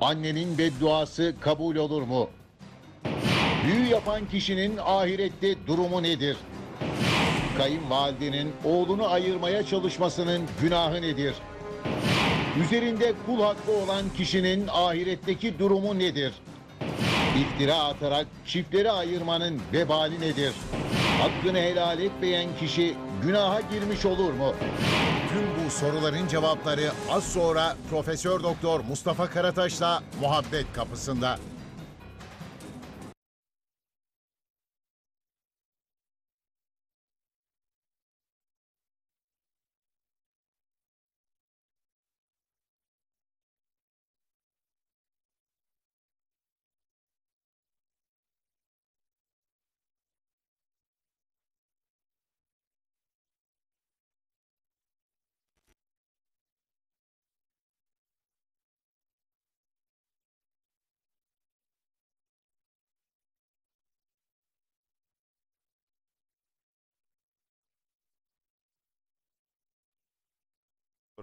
Annenin bedduası kabul olur mu? Büyü yapan kişinin ahirette durumu nedir? Kayınvalidenin oğlunu ayırmaya çalışmasının günahı nedir? Üzerinde kul hakkı olan kişinin ahiretteki durumu nedir? İftira atarak çiftleri ayırmanın vebali nedir? Hakkını helal etmeyen kişi günaha girmiş olur mu? Tüm bu soruların cevapları az sonra Profesör Doktor Mustafa Karataş'la Muhabbet Kapısında.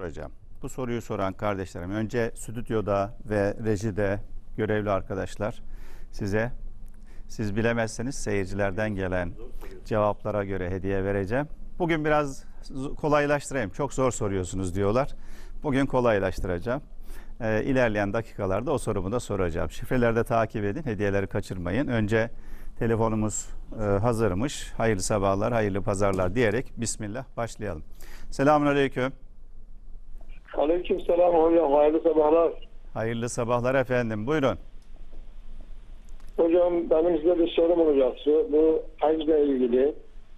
Soracağım. Bu soruyu soran kardeşlerim önce stüdyoda ve rejide görevli arkadaşlar size siz bilemezseniz seyircilerden gelen cevaplara göre hediye vereceğim. Bugün biraz kolaylaştırayım. Çok zor soruyorsunuz diyorlar. Bugün kolaylaştıracağım. Ee, ilerleyen dakikalarda o sorumu da soracağım. Şifreleri de takip edin. Hediyeleri kaçırmayın. Önce telefonumuz e, hazırmış. Hayırlı sabahlar, hayırlı pazarlar diyerek Bismillah başlayalım. Selamun Aleyküm. Aleyküm selam hocam. Hayırlı sabahlar. Hayırlı sabahlar efendim. Buyurun. Hocam benim size bir sorum olacaktı. Bu hacla ilgili.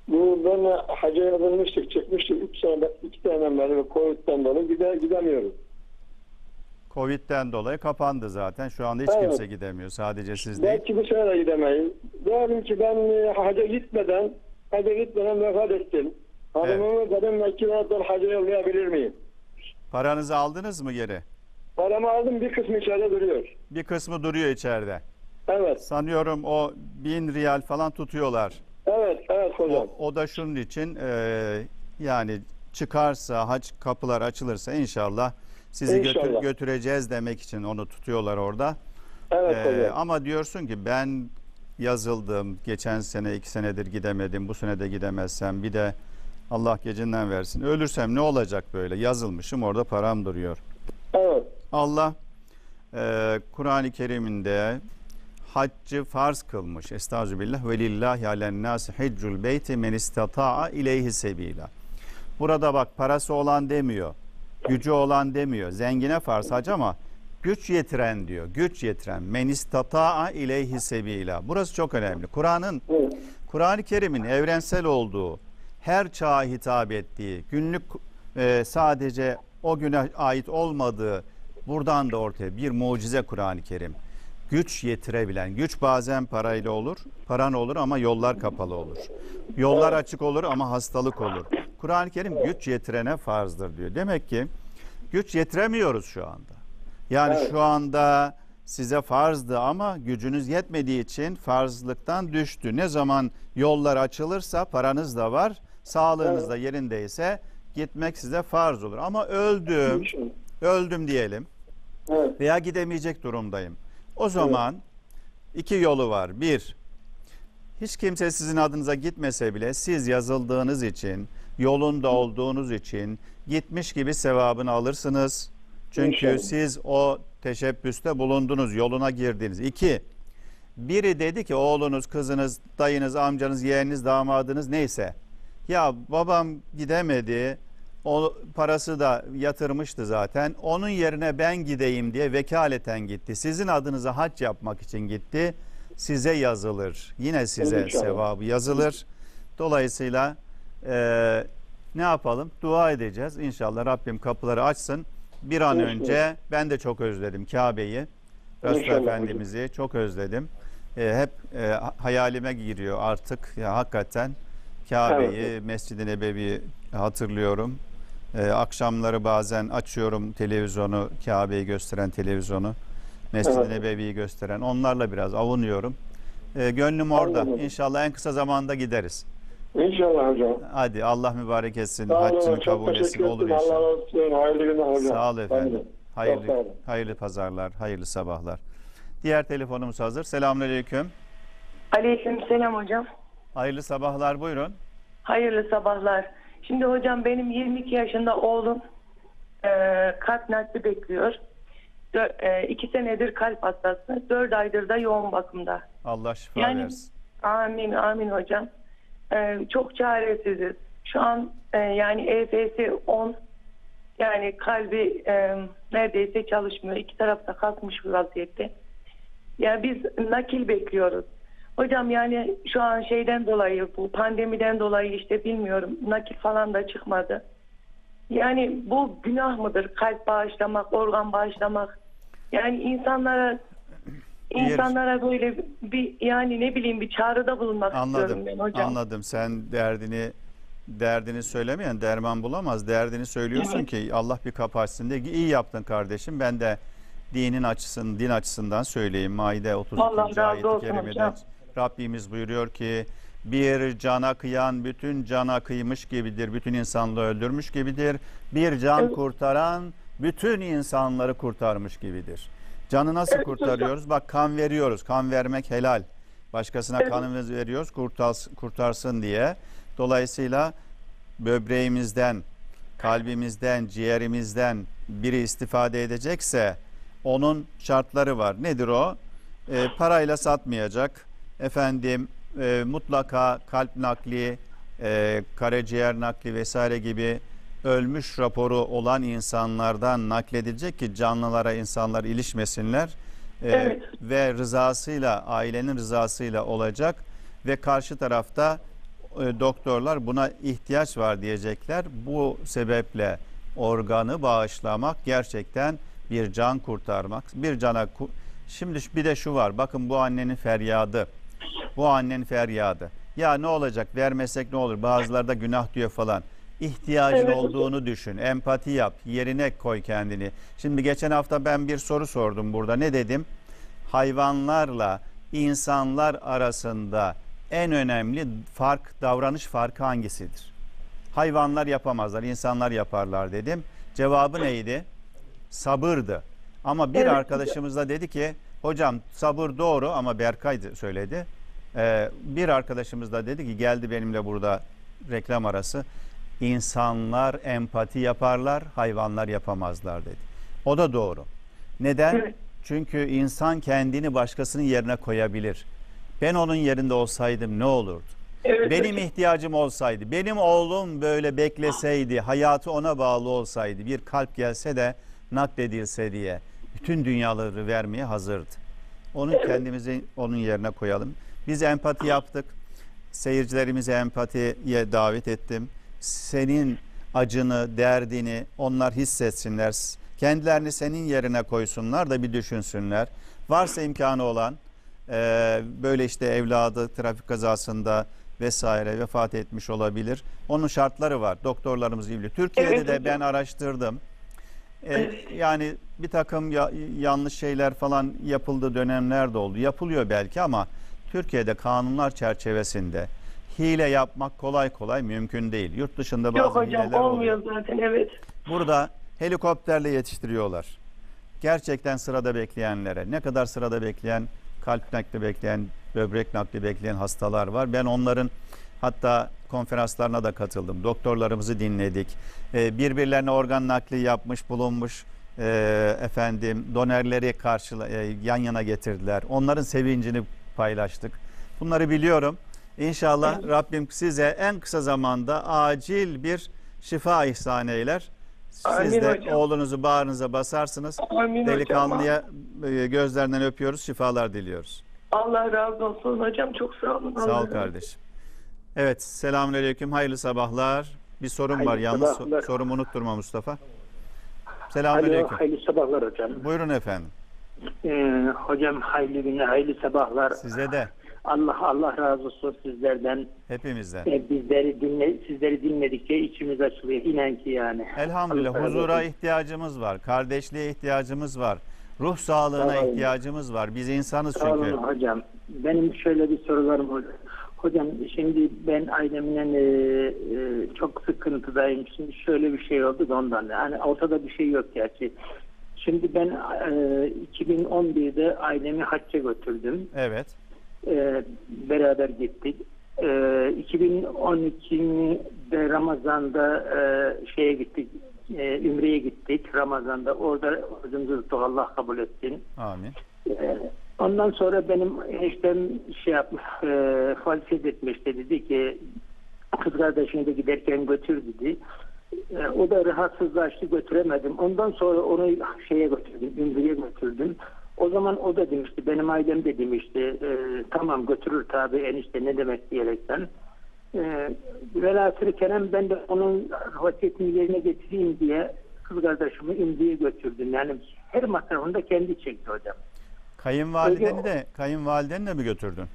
Bu ben hacca yazılmıştık, çıkmıştık. Üç sene, iki seneden beri Covid'den dolayı gide, gidemiyoruz. Covid'den dolayı kapandı zaten. Şu anda hiç Evet. kimse gidemiyor. Sadece siz değil. Belki bu sene de gidemeyiz. Diyelim ki ben e, hacca gitmeden, hacca gitmeden vefat ettim. Hanımımı dedim belki hacca yollayabilir miyim? Paranızı aldınız mı geri? Paramı aldım bir kısmı içeride duruyor. Bir kısmı duruyor içeride. Evet, Sanıyorum o bin riyal falan tutuyorlar. evet, evet hocam. O, o da şunun için e, yani çıkarsa hac kapılar açılırsa inşallah sizi götür- İnşallah. götüreceğiz demek için onu tutuyorlar orada. Evet Ee, hocam. ama diyorsun ki ben yazıldım. Geçen sene iki senedir gidemedim. Bu sene de gidemezsem bir de Allah gecinden versin. Ölürsem ne olacak böyle? Yazılmışım orada param duruyor. Evet, Allah e, Kur'an-ı Kerim'inde haccı farz kılmış. Estağfirullah ve lillahi alen nasi hiccul beyti men istata'a ileyhi sebila. Burada bak parası olan demiyor. Gücü olan demiyor. Zengine farz hac ama güç yetiren diyor. Güç yetiren men istata'a ileyhi sebila. Burası çok önemli. Kur'an'ın. Kur'an-ı Kerim'in evrensel olduğu, her çağa hitap ettiği, günlük e, sadece o güne ait olmadığı buradan da ortaya bir mucize Kur'an-ı Kerim. Güç yetirebilen, güç bazen parayla olur, paran olur ama yollar kapalı olur. Yollar açık olur ama hastalık olur. Kur'an-ı Kerim güç yetirene farzdır diyor. Demek ki güç yetiremiyoruz şu anda. Yani Evet. şu anda size farzdı ama gücünüz yetmediği için farzlıktan düştü. Ne zaman yollar açılırsa paranız da var, sağlığınız da yerindeyse gitmek size farz olur. Ama öldüm, öldüm diyelim Evet, veya gidemeyecek durumdayım. O zaman iki yolu var. Bir, hiç kimse sizin adınıza gitmese bile siz yazıldığınız için, yolunda olduğunuz için gitmiş gibi sevabını alırsınız. Çünkü İnşallah. siz o teşebbüste bulundunuz, yoluna girdiniz. İki, biri dedi ki oğlunuz, kızınız, dayınız, amcanız, yeğeniniz, damadınız neyse. Ya babam gidemedi, o parası da yatırmıştı zaten. Onun yerine ben gideyim diye vekaleten gitti. Sizin adınıza hac yapmak için gitti. Size yazılır. Yine size İnşallah. sevabı yazılır. Dolayısıyla eee, ne yapalım? Dua edeceğiz. İnşallah Rabbim kapıları açsın. Bir an İnşallah. önce ben de çok özledim Kabe'yi. Resul. Efendimiz'i çok özledim. Eee, hep eee, hayalime giriyor artık. Ya hakikaten Kabe'yi, Mescid-i Nebevi'yi hatırlıyorum. Ee, akşamları bazen açıyorum televizyonu, Kabe'yi gösteren televizyonu, Mescid-i Evet. Nebevi'yi gösteren. Onlarla biraz avunuyorum. Ee, gönlüm orada. Anladım. İnşallah en kısa zamanda gideriz. İnşallah hocam. Hadi Allah mübarek etsin, Sağ haccını çok kabul etsin, teşekkür olur ederim. Allah inşallah. razı olsun. Hayırlı günler hocam. Sağ ol efendim. Hayırlı, olun. hayırlı pazarlar, hayırlı sabahlar. Diğer telefonumuz hazır. Selamünaleyküm. Aleyküm selam hocam. Hayırlı sabahlar buyurun. Hayırlı sabahlar. Şimdi hocam benim 22 yaşında oğlum e, kalp nakli bekliyor. Dö, e, iki senedir kalp hastası. Dört aydır da yoğun bakımda. Allah şifa Yani versin. amin amin hocam. E, çok çaresiziz. Şu an e, yani EFS 10 yani kalbi e, neredeyse çalışmıyor. İki tarafta kalkmış bir vaziyette. Ya biz nakil bekliyoruz. Hocam yani şu an şeyden dolayı bu pandemiden dolayı işte bilmiyorum nakil falan da çıkmadı. Yani bu günah mıdır? Kalp bağışlamak, organ bağışlamak. Yani insanlara insanlara böyle bir yani ne bileyim bir çağrıda bulunmak Anladım. istiyorum ben hocam. Anladım. Sen derdini derdini söylemeyen derman bulamaz. Derdini söylüyorsun Evet. ki Allah bir kapı açsın diye. İyi yaptın kardeşim. Ben de dinin açısından, din açısından söyleyeyim. Maide 32. Allah razı ayet-i kerimede hocam. Rabbimiz buyuruyor ki bir cana kıyan bütün cana kıymış gibidir. Bütün insanlığı öldürmüş gibidir. Bir can kurtaran bütün insanları kurtarmış gibidir. Canı nasıl Evet hocam. kurtarıyoruz? Bak kan veriyoruz. Kan vermek helal. Başkasına Evet. kanımızı veriyoruz kurtarsın, kurtarsın diye. Dolayısıyla böbreğimizden, kalbimizden, ciğerimizden biri istifade edecekse onun şartları var. Nedir o? Ee, parayla satmayacak. Efendim e, mutlaka kalp nakli, e, karaciğer nakli vesaire gibi ölmüş raporu olan insanlardan nakledilecek ki canlılara insanlar ilişmesinler. Ee, Evet. ve rızasıyla, ailenin rızasıyla olacak ve karşı tarafta e, doktorlar buna ihtiyaç var diyecekler. Bu sebeple organı bağışlamak gerçekten bir can kurtarmak. Bir cana Şimdi bir de şu var. Bakın bu annenin feryadı. Bu annenin feryadı. Ya ne olacak vermesek ne olur? Bazıları da günah diyor falan. İhtiyacın Evet. olduğunu düşün. Empati yap. Yerine koy kendini. Şimdi geçen hafta ben bir soru sordum burada. Ne dedim? Hayvanlarla insanlar arasında en önemli fark, davranış farkı hangisidir? Hayvanlar yapamazlar, insanlar yaparlar dedim. Cevabı neydi? Sabırdı. Ama bir Evet. arkadaşımız da dedi ki, hocam sabır doğru ama Berkay söyledi. Ee, bir arkadaşımız da dedi ki geldi benimle burada reklam arası. İnsanlar empati yaparlar, hayvanlar yapamazlar dedi. O da doğru. Neden? Evet. Çünkü insan kendini başkasının yerine koyabilir. Ben onun yerinde olsaydım ne olurdu? Evet Benim hocam. ihtiyacım olsaydı, benim oğlum böyle bekleseydi, hayatı ona bağlı olsaydı, bir kalp gelse de nakledilse diye bütün dünyaları vermeye hazırdı. Onu kendimizi onun yerine koyalım. Biz empati yaptık. Seyircilerimizi empatiye davet ettim. Senin acını, derdini onlar hissetsinler. Kendilerini senin yerine koysunlar da bir düşünsünler. Varsa imkanı olan e, böyle işte evladı trafik kazasında vesaire vefat etmiş olabilir. Onun şartları var. Doktorlarımız biliyor. Türkiye'de Evet de ben araştırdım. E, yani bir takım ya- yanlış şeyler falan yapıldığı dönemler de oldu. Yapılıyor belki ama Türkiye'de kanunlar çerçevesinde hile yapmak kolay kolay mümkün değil. Yurt dışında bazı Yok hocam hileler olmuyor oluyor. zaten evet. Burada helikopterle yetiştiriyorlar. Gerçekten sırada bekleyenlere, ne kadar sırada bekleyen, kalp nakli bekleyen, böbrek nakli bekleyen hastalar var. Ben onların hatta konferanslarına da katıldım. Doktorlarımızı dinledik. Ee, birbirlerine organ nakli yapmış, bulunmuş e, efendim donerleri karşıla, e, yan yana getirdiler. Onların sevincini paylaştık. Bunları biliyorum. İnşallah Rabbim size en kısa zamanda acil bir şifa ihsan eyler. Siz Amin de hocam. oğlunuzu bağrınıza basarsınız. Amin hocam. Delikanlıya e, gözlerinden öpüyoruz, şifalar diliyoruz. Allah razı olsun hocam çok sağ olun. Sağ Allah ol kardeşim. Evet, selamünaleyküm, hayırlı sabahlar. Bir sorum var, Hayırlı yalnız sabahlar. sorumu unutturma Mustafa. Alo, Selamünaleyküm. hayırlı sabahlar hocam. Buyurun efendim. Ee, hocam hayırlı günler, hayırlı sabahlar. Size de, Allah Allah razı olsun sizlerden. hepimizden. Ee, bizleri dinle, sizleri dinledikçe içimiz açılıyor. İnan ki yani. Elhamdülillah Allah huzura ihtiyacımız var, kardeşliğe ihtiyacımız var, ruh sağlığına Sağ olun. ihtiyacımız var. Biz insanız Sağ olun çünkü. hocam. Benim şöyle bir sorularım hocam. Hocam şimdi ben ailemle e, e, çok sıkıntıdayım. Şimdi şöyle bir şey oldu da ondan. Yani ortada bir şey yok gerçi. Şimdi ben e, 2011'de ailemi hacca götürdüm. Evet. E, beraber gittik. E, 2012'de Ramazan'da e, şeye gittik. E, Ümre'ye gittik Ramazan'da. Orada tuttuk. Allah kabul etsin. Amin. Ee, Ondan sonra benim eniştem şey yapmış, e, falset etmişti. Dedi ki kız kardeşini de giderken götür dedi. E, o da rahatsızlaştı götüremedim. Ondan sonra onu şeye götürdüm, Ümrü'ye götürdüm. O zaman o da demişti, benim ailem de demişti, e, tamam götürür tabi enişte ne demek diyerekten. E, velhasıl kelam ben de onun vasiyetini yerine getireyim diye kız kardeşimi Ümrü'ye götürdüm. Yani her masrafını da kendi çekti hocam. Kayınvalideni de kayınvalideni de mi götürdün?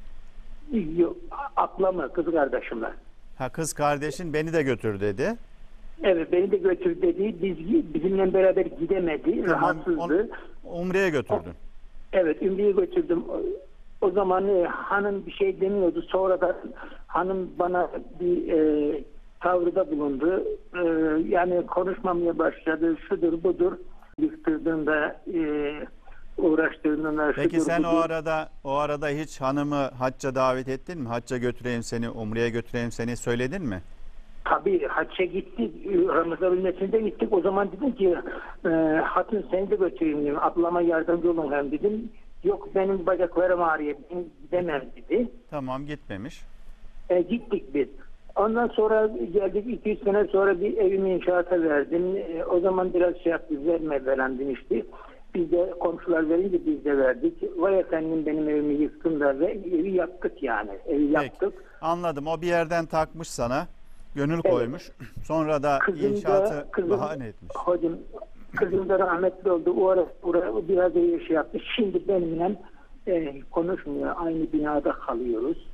Yok, ablamı, kız kardeşime. Ha kız kardeşin beni de götür dedi. Evet beni de götür dedi. Biz, bizimle beraber gidemedi. rahatsızdı. onu Umre'ye götürdün. Evet Ümre'ye götürdüm. O- O zaman e, hanım bir şey demiyordu. Sonra da hanım bana bir e, tavrıda bulundu. E, yani konuşmamaya başladı. Şudur budur. Yıktırdığında e, uğraştırdığında Peki şudur sen o arada o arada hiç hanımı hacca davet ettin mi? Hacca götüreyim seni, Umre'ye götüreyim seni söyledin mi? Tabii hacca gittik. Ramazan ülkesinde gittik. O zaman dedim ki e, hatun seni de götüreyim dedim. Ablama yardımcı olun hem dedim. Yok benim bacaklarım ağrıyor. Ben gidemem dedi. Tamam gitmemiş. E, gittik biz. Ondan sonra geldik 200 sene sonra bir evimi inşaata verdim. E, o zaman biraz şey yaptı, verme falan demişti. Biz de komşular verince biz de verdik. Vay efendim benim evimi yıktın da ve evi yaptık yani. Evi yaptık. Anladım. O bir yerden takmış sana. Gönül Evet. koymuş. Sonra da Kızım inşaatı da, kızım, bahane etmiş. Hocam, kızım da rahmetli oldu. O ara, oraya biraz iyi şey yaptı. Şimdi benimle e, konuşmuyor. Aynı binada kalıyoruz.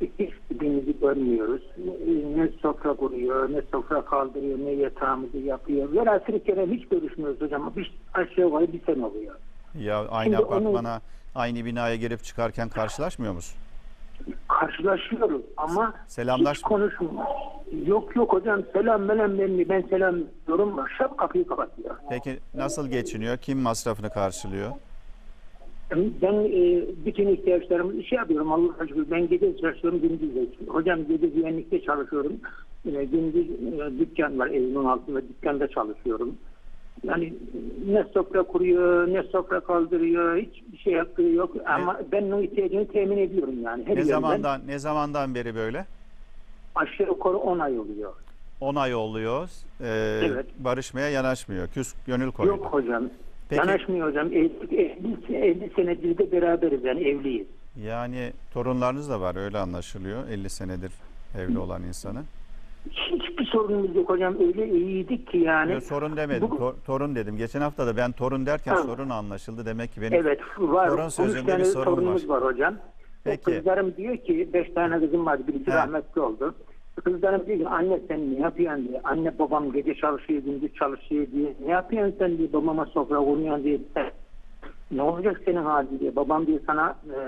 Hiç birbirimizi görmüyoruz. Ne, sofra kuruyor, ne sofra kaldırıyor, ne yatağımızı yapıyor. Velhasıl kelam hiç görüşmüyoruz hocam. Bir, aşağı yukarı bir sene oluyor. Ya aynı Şimdi onu- apartmana, aynı binaya girip çıkarken karşılaşmıyor musun? Karşılaşıyoruz ama Selamlaş- hiç konuşmuyor. Yok yok hocam selam selam ben, ben selam diyorum. Şap kapıyı kapatıyor. Peki nasıl geçiniyor? Kim masrafını karşılıyor? Ben e, bütün ihtiyaçlarımı şey yapıyorum Allah aşkına. Ben gece çalışıyorum gündüz de. Hocam gece güvenlikte çalışıyorum. E, gündüz e, dükkan var evimin altında dükkanda çalışıyorum. Yani ne sofra kuruyor, ne sofra kaldırıyor, hiçbir şey yaptığı yok. Ama ben o ihtiyacını temin ediyorum yani. Her Ne zamandan ne zamandan beri böyle? Aşağı yukarı 10 ay oluyor. 10 ay oluyor. Ee, Evet. Barışmaya yanaşmıyor. Küs gönül koydu. Yok hocam. Peki- Yanaşmıyor hocam. 50, 50, 50 senedir de beraberiz yani evliyiz. Yani torunlarınız da var öyle anlaşılıyor. 50 senedir evli olan insanın. Hiçbir sorunumuz yok hocam. Öyle iyiydik ki yani. Yo, sorun demedim. Bu- tor- torun dedim. Geçen hafta da ben torun derken Ha. sorun anlaşıldı. Demek ki benim Evet var. Torun 13 sözünde tane bir sorun torunumuz var, hocam. Peki. O kızlarım diyor ki 5 tane kızım var. Birisi rahmetli oldu. Kızlarım diyor ki anne sen ne yapıyorsun diye. Anne babam gece çalışıyor gündüz çalışıyor diye. Ne yapıyorsun sen diye babama sofra kurmuyorsun diye. Ne olacak senin halin diye. Babam diyor sana e,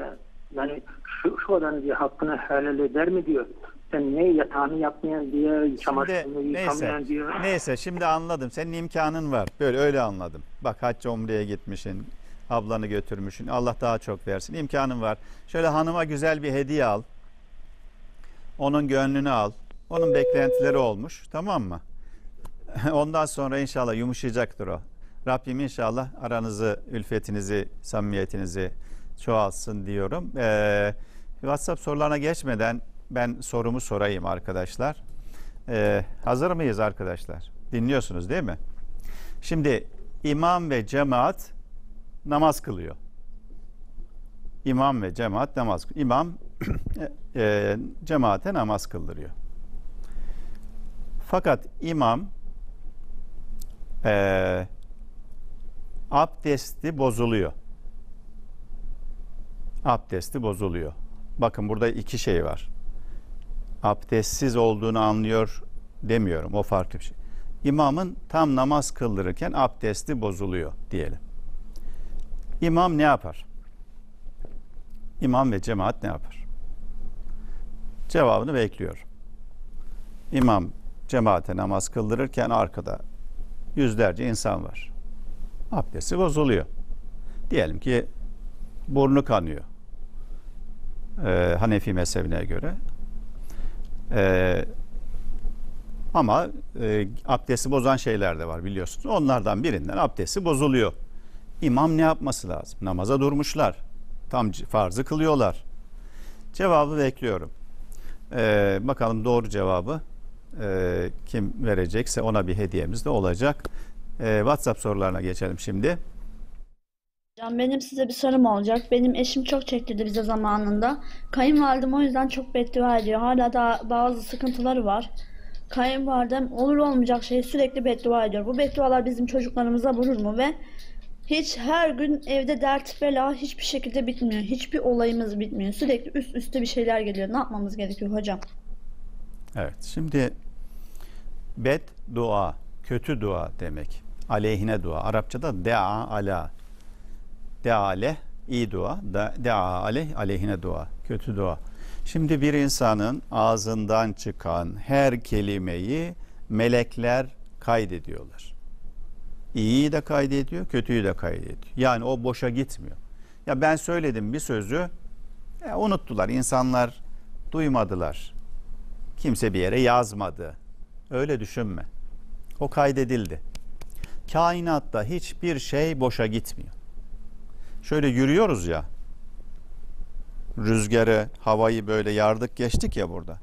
yani şu, şu odanın diye hakkını helal eder mi diyor. Sen ne yatağını yapmayan diye çamaşırını neyse, diyor. neyse şimdi anladım. Senin imkanın var. Böyle öyle anladım. Bak hacca umreye gitmişsin. Ablanı götürmüşsün. Allah daha çok versin. İmkanın var. Şöyle hanıma güzel bir hediye al. Onun gönlünü al. Onun beklentileri olmuş. Tamam mı? Ondan sonra inşallah yumuşayacaktır o. Rabbim inşallah aranızı, ülfetinizi, samimiyetinizi çoğalsın diyorum. Ee, WhatsApp sorularına geçmeden ben sorumu sorayım arkadaşlar. Ee, hazır mıyız arkadaşlar? Dinliyorsunuz değil mi? Şimdi imam ve cemaat namaz kılıyor. İmam ve cemaat namaz kılıyor. İmam e, cemaate namaz kıldırıyor. Fakat imam e, abdesti bozuluyor. Abdesti bozuluyor. Bakın burada iki şey var. Abdestsiz olduğunu anlıyor demiyorum. O farklı bir şey. İmamın tam namaz kıldırırken abdesti bozuluyor diyelim. İmam ne yapar? İmam ve cemaat ne yapar? Cevabını bekliyor. İmam cemaate namaz kıldırırken arkada yüzlerce insan var. Abdesti bozuluyor. Diyelim ki burnu kanıyor. Ee, Hanefi mezhebine göre. Ee, ama e, abdesti bozan şeyler de var biliyorsunuz. Onlardan birinden abdesti bozuluyor. İmam ne yapması lazım? Namaza durmuşlar. Tam farzı kılıyorlar. Cevabı bekliyorum. Ee, bakalım doğru cevabı e, kim verecekse ona bir hediyemiz de olacak. Ee, WhatsApp sorularına geçelim şimdi. Hocam benim size bir sorum olacak. Benim eşim çok çektirdi bize zamanında. Kayınvalidem o yüzden çok beddua ediyor. Hala da bazı sıkıntıları var. Kayınvalidem olur olmayacak şeyi sürekli beddua ediyor. Bu beddualar bizim çocuklarımıza vurur mu ve hiç her gün evde dert bela hiçbir şekilde bitmiyor. Hiçbir olayımız bitmiyor. Sürekli üst üste bir şeyler geliyor. Ne yapmamız gerekiyor hocam? Evet. Şimdi bed dua, kötü dua demek. Aleyhine dua. Arapçada dea ala. Dea aleh iyi dua. Dea aleyh aleyhine dua. Kötü dua. Şimdi bir insanın ağzından çıkan her kelimeyi melekler kaydediyorlar. İyiyi de kaydediyor, kötüyü de kaydediyor. Yani o boşa gitmiyor. Ya ben söyledim bir sözü, ya unuttular. İnsanlar duymadılar. Kimse bir yere yazmadı. Öyle düşünme. O kaydedildi. Kainatta hiçbir şey boşa gitmiyor. Şöyle yürüyoruz ya. Rüzgarı, havayı böyle yardık geçtik ya burada.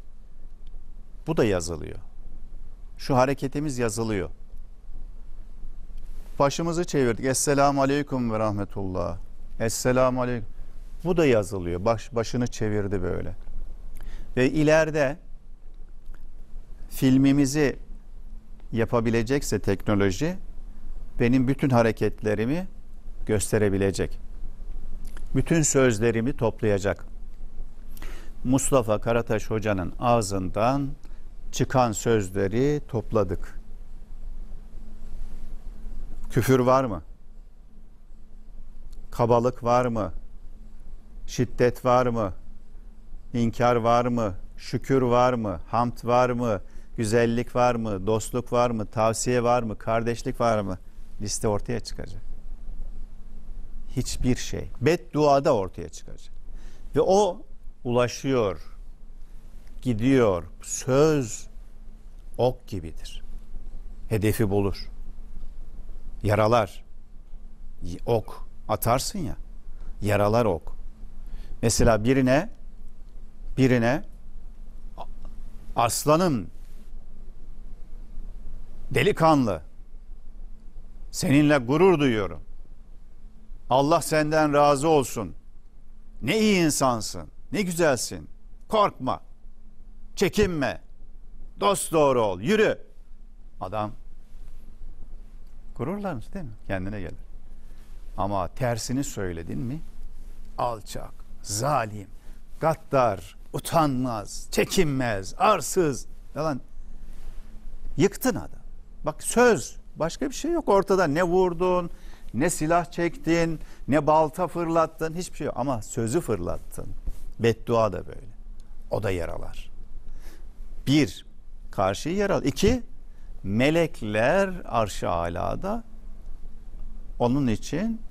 Bu da yazılıyor. Şu hareketimiz yazılıyor. Başımızı çevirdik. Esselamu aleyküm ve rahmetullah. Esselamu aleyküm. Bu da yazılıyor. Baş, başını çevirdi böyle. Ve ileride filmimizi yapabilecekse teknoloji benim bütün hareketlerimi gösterebilecek. Bütün sözlerimi toplayacak. Mustafa Karataş hocanın ağzından çıkan sözleri topladık. Küfür var mı? Kabalık var mı? Şiddet var mı? İnkar var mı? Şükür var mı? Hamd var mı? Güzellik var mı? Dostluk var mı? Tavsiye var mı? Kardeşlik var mı? Liste ortaya çıkacak. Hiçbir şey. Beddua da ortaya çıkacak. Ve o ulaşıyor. Gidiyor. Söz ok gibidir. Hedefi bulur. Yaralar. Ok atarsın ya. Yaralar ok. Mesela birine birine aslanım delikanlı seninle gurur duyuyorum. Allah senden razı olsun. Ne iyi insansın. Ne güzelsin. Korkma. Çekinme. Dost doğru ol. Yürü. Adam gururlanır değil mi? Kendine gelir. Ama tersini söyledin mi? Alçak, zalim, gaddar, utanmaz, çekinmez, arsız falan. Yıktın adam. Bak söz. Başka bir şey yok ortada. Ne vurdun, ne silah çektin, ne balta fırlattın. Hiçbir şey yok. Ama sözü fırlattın. Beddua da böyle. O da yaralar. Bir, karşıyı yaralar. İki, melekler arş-ı alada onun için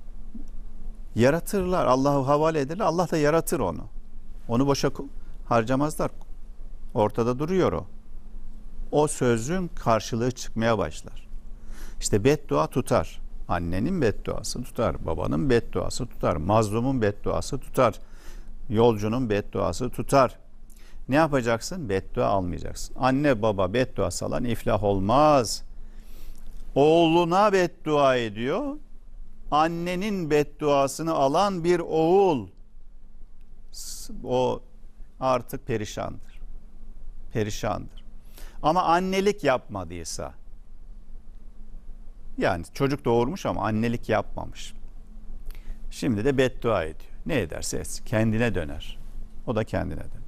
yaratırlar. Allah'ı havale ederler. Allah da yaratır onu. Onu boşa harcamazlar. Ortada duruyor o. O sözün karşılığı çıkmaya başlar. İşte beddua tutar. Annenin bedduası tutar. Babanın bedduası tutar. Mazlumun bedduası tutar. Yolcunun bedduası tutar. Ne yapacaksın? Beddua almayacaksın. Anne baba beddua salan iflah olmaz. Oğluna beddua ediyor. Annenin bedduasını alan bir oğul o artık perişandır. Perişandır. Ama annelik yapmadıysa yani çocuk doğurmuş ama annelik yapmamış. Şimdi de beddua ediyor. Ne ederse etsin. Kendine döner. O da kendine döner.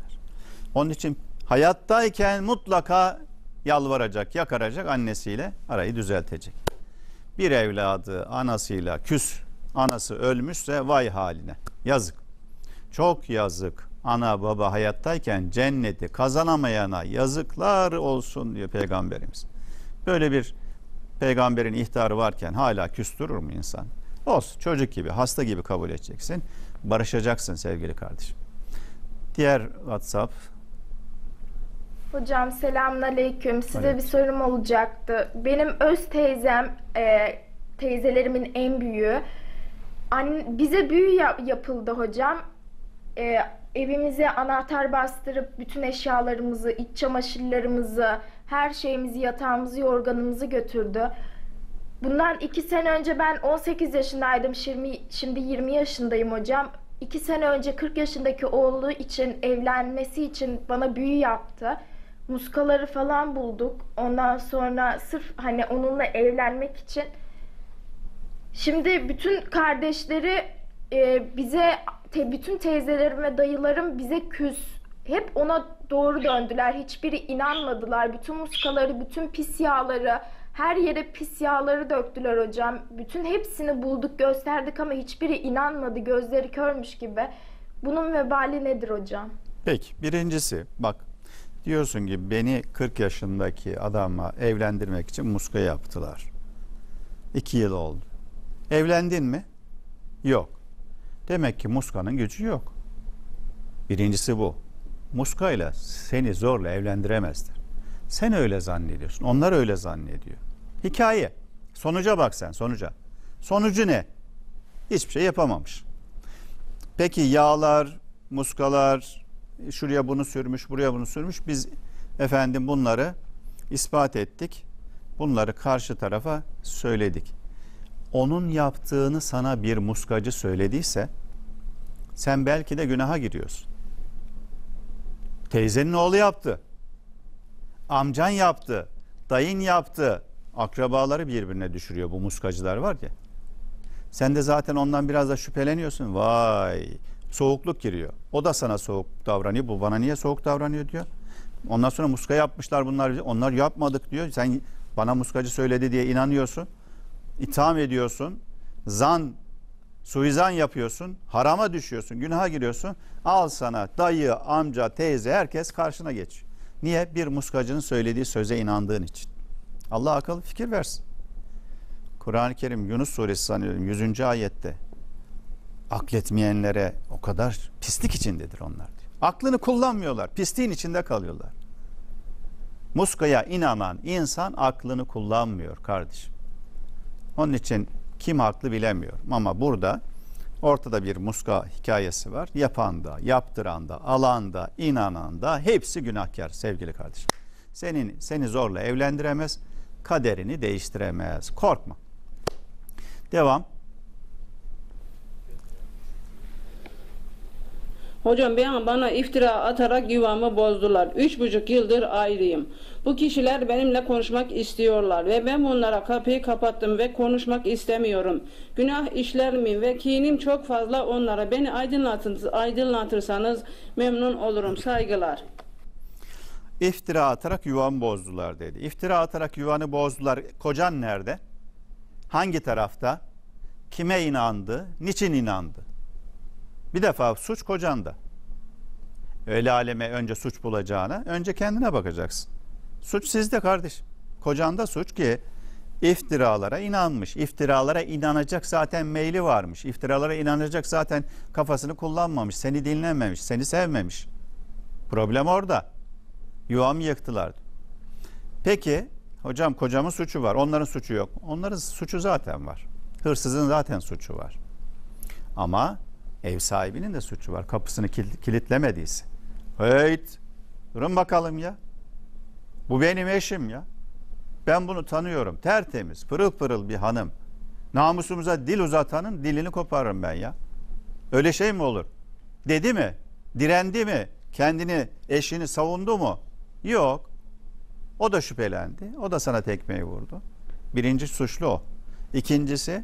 Onun için hayattayken mutlaka yalvaracak, yakaracak annesiyle arayı düzeltecek. Bir evladı anasıyla küs, anası ölmüşse vay haline. Yazık. Çok yazık. Ana baba hayattayken cenneti kazanamayana yazıklar olsun diyor peygamberimiz. Böyle bir Peygamberin ihtarı varken hala küstürür mü insan? Olsun çocuk gibi, hasta gibi kabul edeceksin. Barışacaksın sevgili kardeşim. Diğer WhatsApp Hocam selamünaleyküm. Size Aleyküm. bir sorum olacaktı. Benim öz teyzem, e, teyzelerimin en büyüğü. An, bize büyü yap- yapıldı hocam. E, evimize anahtar bastırıp bütün eşyalarımızı, iç çamaşırlarımızı, her şeyimizi, yatağımızı, yorganımızı götürdü. Bundan iki sene önce ben 18 yaşındaydım. Şimdi, şimdi 20 yaşındayım hocam. İki sene önce 40 yaşındaki oğlu için evlenmesi için bana büyü yaptı. Muskaları falan bulduk. Ondan sonra sırf hani onunla evlenmek için. Şimdi bütün kardeşleri e, bize, te, bütün teyzelerim ve dayılarım bize küs. Hep ona doğru döndüler. Hiçbiri inanmadılar. Bütün muskaları, bütün pis yağları, her yere pis yağları döktüler hocam. Bütün hepsini bulduk, gösterdik ama hiçbiri inanmadı. Gözleri körmüş gibi. Bunun vebali nedir hocam? Peki birincisi bak diyorsun ki beni 40 yaşındaki adamla evlendirmek için muska yaptılar. 2 yıl oldu. Evlendin mi? Yok. Demek ki muskanın gücü yok. Birincisi bu. Muskayla seni zorla evlendiremezler. Sen öyle zannediyorsun. Onlar öyle zannediyor. Hikaye. Sonuca bak sen sonuca. Sonucu ne? Hiçbir şey yapamamış. Peki yağlar, muskalar, şuraya bunu sürmüş, buraya bunu sürmüş. Biz efendim bunları ispat ettik. Bunları karşı tarafa söyledik. Onun yaptığını sana bir muskacı söylediyse sen belki de günaha giriyorsun. Teyzenin oğlu yaptı. Amcan yaptı. Dayın yaptı. Akrabaları birbirine düşürüyor bu muskacılar var ya. Sen de zaten ondan biraz da şüpheleniyorsun. Vay soğukluk giriyor. O da sana soğuk davranıyor. Bu bana niye soğuk davranıyor diyor. Ondan sonra muska yapmışlar bunlar. Onlar yapmadık diyor. Sen bana muskacı söyledi diye inanıyorsun. İtham ediyorsun. Zan, suizan yapıyorsun. Harama düşüyorsun. Günaha giriyorsun. Al sana dayı, amca, teyze herkes karşına geçiyor. Niye? Bir muskacının söylediği söze inandığın için. Allah akıl fikir versin. Kur'an-ı Kerim Yunus suresi sanıyorum 100. ayette akletmeyenlere o kadar pislik içindedir onlar diyor. Aklını kullanmıyorlar. Pisliğin içinde kalıyorlar. Muskaya inanan insan aklını kullanmıyor kardeşim. Onun için kim haklı bilemiyorum ama burada ortada bir muska hikayesi var. Yapan da, yaptıran da, alan da, inanan da hepsi günahkar sevgili kardeşim. Senin seni zorla evlendiremez, kaderini değiştiremez. Korkma. Devam. Hocam bir an bana iftira atarak yuvamı bozdular. Üç buçuk yıldır ayrıyım. Bu kişiler benimle konuşmak istiyorlar ve ben bunlara kapıyı kapattım ve konuşmak istemiyorum. Günah işler mi ve kinim çok fazla onlara. Beni aydınlatırsanız memnun olurum. Saygılar. İftira atarak yuvamı bozdular dedi. İftira atarak yuvanı bozdular. Kocan nerede? Hangi tarafta? Kime inandı? Niçin inandı? Bir defa suç kocanda. Öyle aleme önce suç bulacağına önce kendine bakacaksın. Suç sizde kardeşim. Kocanda suç ki iftiralara inanmış. İftiralara inanacak zaten meyli varmış. İftiralara inanacak zaten kafasını kullanmamış. Seni dinlememiş, seni sevmemiş. Problem orada. Yuvamı yıktılar. Peki hocam kocamın suçu var. Onların suçu yok. Onların suçu zaten var. Hırsızın zaten suçu var. Ama ev sahibinin de suçu var. Kapısını kil- kilitlemediyse. Heyt. Durun bakalım ya. Bu benim eşim ya. Ben bunu tanıyorum. Tertemiz, pırıl pırıl bir hanım. Namusumuza dil uzatanın dilini koparırım ben ya. Öyle şey mi olur? Dedi mi? Direndi mi? Kendini, eşini savundu mu? Yok. O da şüphelendi. O da sana tekmeyi vurdu. Birinci suçlu o. İkincisi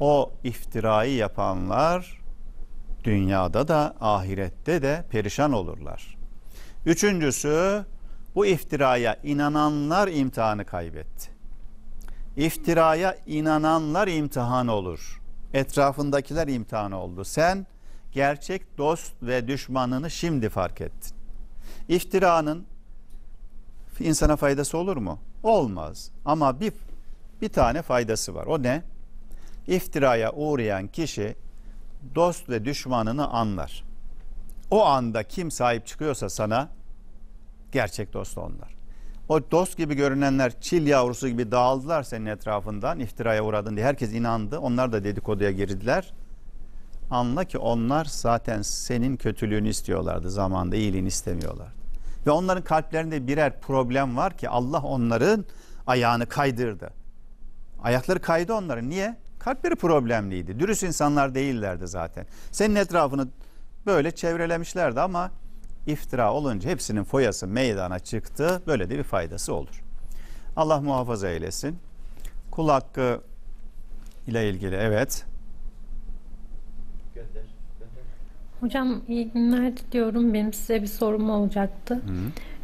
o iftirayı yapanlar dünyada da ahirette de perişan olurlar. Üçüncüsü bu iftiraya inananlar imtihanı kaybetti. İftiraya inananlar imtihan olur. Etrafındakiler imtihan oldu. Sen gerçek dost ve düşmanını şimdi fark ettin. İftiranın insana faydası olur mu? Olmaz. Ama bir Bir tane faydası var. O ne? İftiraya uğrayan kişi dost ve düşmanını anlar. O anda kim sahip çıkıyorsa sana gerçek dost onlar. O dost gibi görünenler çil yavrusu gibi dağıldılar senin etrafından iftiraya uğradın diye herkes inandı. Onlar da dedikoduya girdiler. Anla ki onlar zaten senin kötülüğünü istiyorlardı zamanda iyiliğini istemiyorlardı. Ve onların kalplerinde birer problem var ki Allah onların ayağını kaydırdı. Ayakları kaydı onların. Niye? Kalpleri problemliydi. Dürüst insanlar değillerdi zaten. Senin etrafını böyle çevrelemişlerdi ama iftira olunca hepsinin foyası meydana çıktı. Böyle de bir faydası olur. Allah muhafaza eylesin. Kul hakkı ile ilgili evet. Hocam iyi günler diliyorum. Benim size bir sorum olacaktı.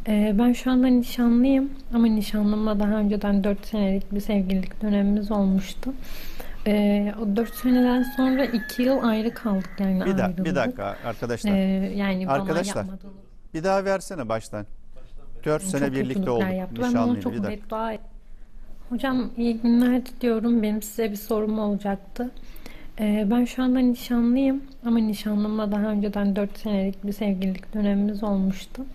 Ee, ben şu anda nişanlıyım ama nişanlımla daha önceden 4 senelik bir sevgililik dönemimiz olmuştu. Ee, o 4 seneden sonra 2 yıl ayrı kaldık yani Bir, da, bir dakika arkadaşlar. Ee, yani Arkadaşlar, Bir daha versene baştan. 4 sene çok birlikte olduk. yaptı. Ben Nişanlıydı. çok Bir beddua et- Hocam iyi günler diliyorum. Benim size bir sorum olacaktı. Ee, ben şu anda nişanlıyım ama nişanlımla daha önceden 4 senelik bir sevgililik dönemimiz olmuştu.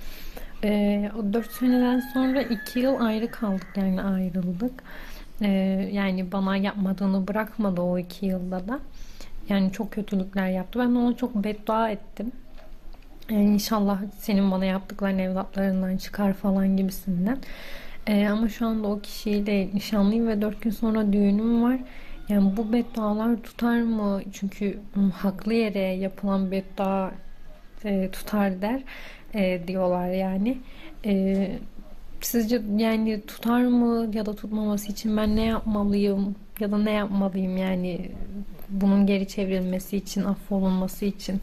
Ee, o 4 seneden sonra 2 yıl ayrı kaldık yani ayrıldık. Ee, yani bana yapmadığını bırakmadı o 2 yılda da. Yani çok kötülükler yaptı. Ben ona çok beddua ettim. Yani inşallah senin bana yaptıkların evlatlarından çıkar falan gibisinden. Ee, ama şu anda o kişiyle nişanlıyım ve 4 gün sonra düğünüm var. Yani bu beddualar tutar mı? Çünkü haklı yere yapılan beddua e, tutar der e, diyorlar yani. E, sizce yani tutar mı ya da tutmaması için ben ne yapmalıyım ya da ne yapmalıyım yani bunun geri çevrilmesi için, affolunması için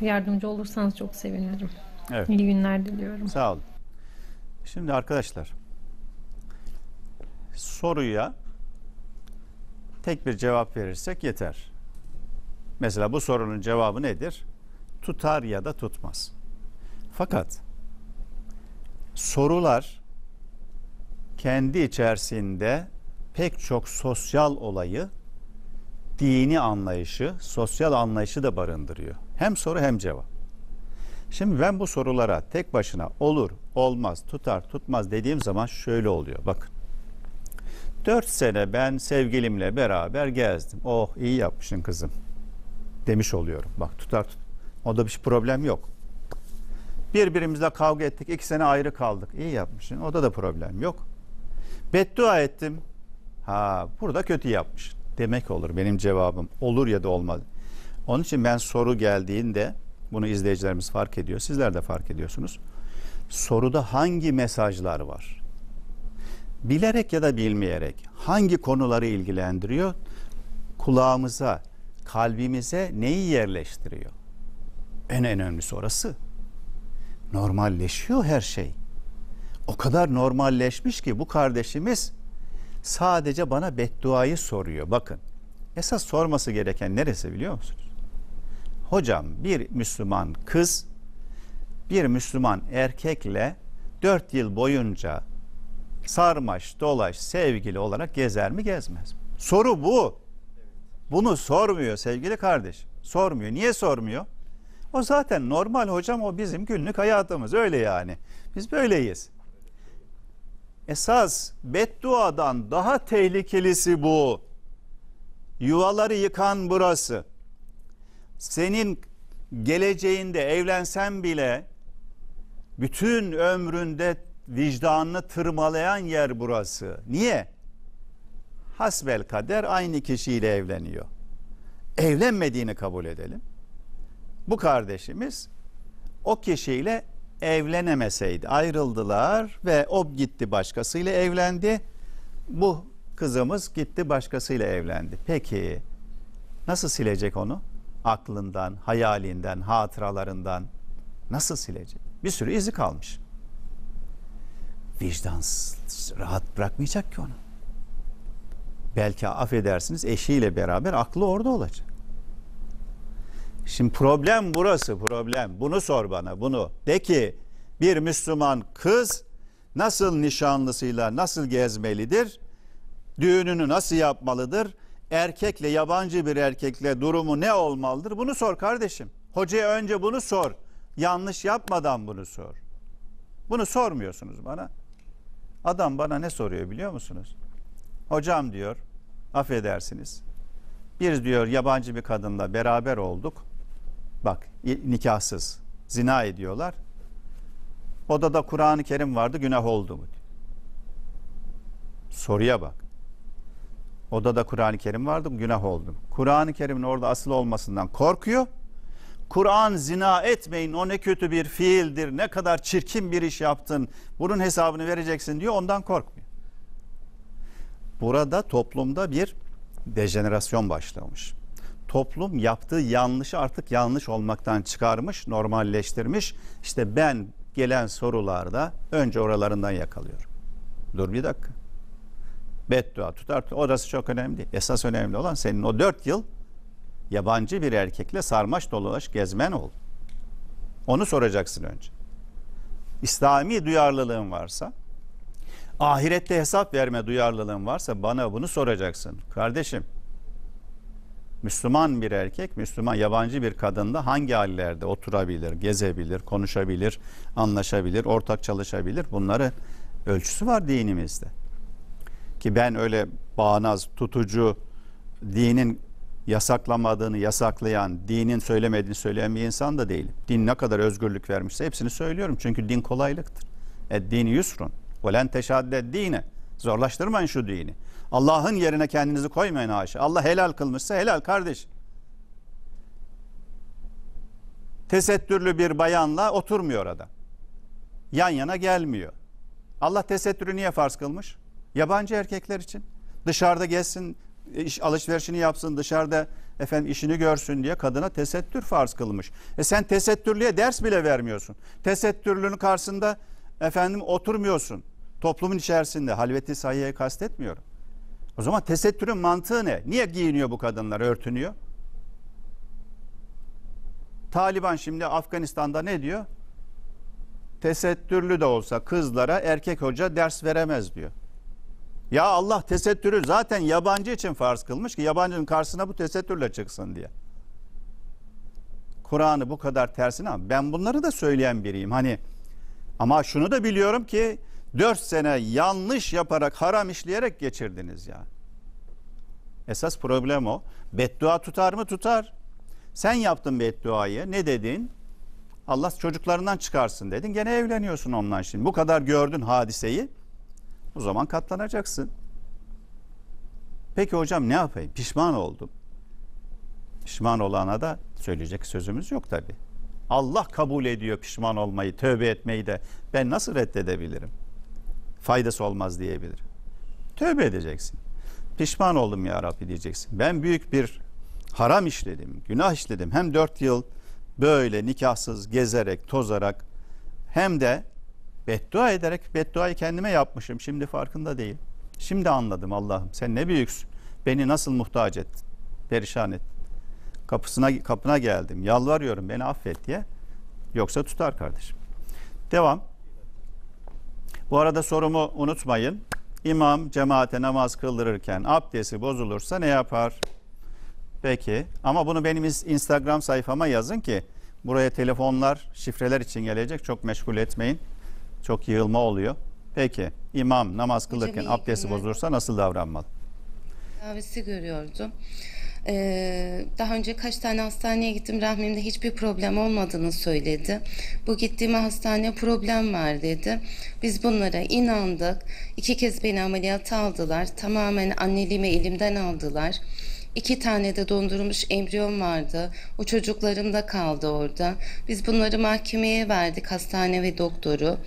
yardımcı olursanız çok sevinirim. Evet. İyi günler diliyorum. Sağ olun. Şimdi arkadaşlar soruya tek bir cevap verirsek yeter. Mesela bu sorunun cevabı nedir? Tutar ya da tutmaz. Fakat sorular kendi içerisinde pek çok sosyal olayı, dini anlayışı, sosyal anlayışı da barındırıyor. Hem soru hem cevap. Şimdi ben bu sorulara tek başına olur, olmaz, tutar, tutmaz dediğim zaman şöyle oluyor. Bakın. 4 sene ben sevgilimle beraber gezdim. Oh iyi yapmışsın kızım. Demiş oluyorum. Bak tutar tut. O da bir problem yok. Birbirimizle kavga ettik. iki sene ayrı kaldık. İyi yapmışsın. O da problem yok. Beddua ettim. Ha burada kötü yapmışsın. Demek olur benim cevabım. Olur ya da olmaz. Onun için ben soru geldiğinde bunu izleyicilerimiz fark ediyor. Sizler de fark ediyorsunuz. Soruda hangi mesajlar var? Bilerek ya da bilmeyerek hangi konuları ilgilendiriyor? Kulağımıza, kalbimize neyi yerleştiriyor? En önemlisi orası. Normalleşiyor her şey. O kadar normalleşmiş ki bu kardeşimiz sadece bana bedduayı soruyor. Bakın. Esas sorması gereken neresi biliyor musunuz? Hocam bir Müslüman kız bir Müslüman erkekle dört yıl boyunca sarmaş dolaş sevgili olarak gezer mi gezmez mi? Soru bu. Bunu sormuyor sevgili kardeş. Sormuyor. Niye sormuyor? O zaten normal hocam o bizim günlük hayatımız öyle yani. Biz böyleyiz. Esas bedduadan daha tehlikelisi bu. Yuvaları yıkan burası. Senin geleceğinde evlensen bile bütün ömründe vicdanını tırmalayan yer burası. Niye? Hasbel kader aynı kişiyle evleniyor. Evlenmediğini kabul edelim. Bu kardeşimiz o kişiyle evlenemeseydi ayrıldılar ve o gitti başkasıyla evlendi. Bu kızımız gitti başkasıyla evlendi. Peki nasıl silecek onu? Aklından, hayalinden, hatıralarından nasıl silecek? Bir sürü izi kalmış. Vicdan rahat bırakmayacak ki onu. Belki affedersiniz eşiyle beraber aklı orada olacak. Şimdi problem burası problem. Bunu sor bana bunu. De ki bir Müslüman kız nasıl nişanlısıyla nasıl gezmelidir? düğününü nasıl yapmalıdır? Erkekle yabancı bir erkekle durumu ne olmalıdır? Bunu sor kardeşim. Hocaya önce bunu sor. Yanlış yapmadan bunu sor. Bunu sormuyorsunuz bana. Adam bana ne soruyor biliyor musunuz? Hocam diyor, affedersiniz. Biz diyor yabancı bir kadınla beraber olduk. Bak nikahsız zina ediyorlar. Odada Kur'an-ı Kerim vardı günah oldu mu? Soruya bak. Odada Kur'an-ı Kerim vardı günah oldu. mu? Kur'an-ı Kerim'in orada asıl olmasından korkuyor. Kur'an zina etmeyin o ne kötü bir fiildir ne kadar çirkin bir iş yaptın bunun hesabını vereceksin diyor ondan korkmuyor. Burada toplumda bir dejenerasyon başlamış. Toplum yaptığı yanlışı artık yanlış olmaktan çıkarmış, normalleştirmiş. İşte ben gelen sorularda önce oralarından yakalıyorum. Dur bir dakika. Beddua tutar. Orası çok önemli. Esas önemli olan senin o dört yıl yabancı bir erkekle sarmaş dolaş gezmen ol. Onu soracaksın önce. İslami duyarlılığın varsa, ahirette hesap verme duyarlılığın varsa bana bunu soracaksın. Kardeşim, Müslüman bir erkek, Müslüman yabancı bir kadınla hangi hallerde oturabilir, gezebilir, konuşabilir, anlaşabilir, ortak çalışabilir? Bunları ölçüsü var dinimizde. Ki ben öyle bağnaz, tutucu, dinin yasaklamadığını yasaklayan, dinin söylemediğini söyleyen bir insan da değilim. Din ne kadar özgürlük vermişse hepsini söylüyorum. Çünkü din kolaylıktır. Ed dini yusrun. Ve len teşadded dine. Zorlaştırmayın şu dini. Allah'ın yerine kendinizi koymayın haşa. Allah helal kılmışsa helal kardeş. Tesettürlü bir bayanla oturmuyor adam. Yan yana gelmiyor. Allah tesettürü niye farz kılmış? Yabancı erkekler için. Dışarıda gezsin, iş alışverişini yapsın, dışarıda efendim işini görsün diye kadına tesettür farz kılmış. E sen tesettürlüye ders bile vermiyorsun. Tesettürlünün karşısında efendim oturmuyorsun. Toplumun içerisinde halveti sayıya kastetmiyorum. O zaman tesettürün mantığı ne? Niye giyiniyor bu kadınlar, örtünüyor? Taliban şimdi Afganistan'da ne diyor? Tesettürlü de olsa kızlara erkek hoca ders veremez diyor. Ya Allah tesettürü zaten yabancı için farz kılmış ki yabancının karşısına bu tesettürle çıksın diye. Kur'an'ı bu kadar tersine ben bunları da söyleyen biriyim. Hani ama şunu da biliyorum ki 4 sene yanlış yaparak haram işleyerek geçirdiniz ya. Esas problem o. Beddua tutar mı? Tutar. Sen yaptın bedduayı. Ne dedin? Allah çocuklarından çıkarsın dedin. Gene evleniyorsun ondan şimdi. Bu kadar gördün hadiseyi. O zaman katlanacaksın. Peki hocam ne yapayım? Pişman oldum. Pişman olana da söyleyecek sözümüz yok tabi. Allah kabul ediyor pişman olmayı, tövbe etmeyi de ben nasıl reddedebilirim? Faydası olmaz diyebilirim. Tövbe edeceksin. Pişman oldum ya Rabbi diyeceksin. Ben büyük bir haram işledim, günah işledim. Hem dört yıl böyle nikahsız gezerek, tozarak hem de beddua ederek bedduayı kendime yapmışım. Şimdi farkında değil. Şimdi anladım Allah'ım sen ne büyüksün. Beni nasıl muhtaç ettin, perişan ettin. Kapısına kapına geldim. Yalvarıyorum beni affet diye. Yoksa tutar kardeşim. Devam. Bu arada sorumu unutmayın. İmam cemaate namaz kıldırırken abdesti bozulursa ne yapar? Peki ama bunu benim Instagram sayfama yazın ki buraya telefonlar, şifreler için gelecek. Çok meşgul etmeyin. Çok yığılma oluyor. Peki imam namaz iyi abdesti bozulursa nasıl davranmalı? Tedavisi görüyordum. Ee, daha önce kaç tane hastaneye gittim. Rahmimde hiçbir problem olmadığını söyledi. Bu gittiğime hastane problem var dedi. Biz bunlara inandık. İki kez beni ameliyata aldılar. Tamamen anneliğimi elimden aldılar. İki tane de dondurulmuş embriyon vardı. O çocuklarım da kaldı orada. Biz bunları mahkemeye verdik hastane ve doktoru.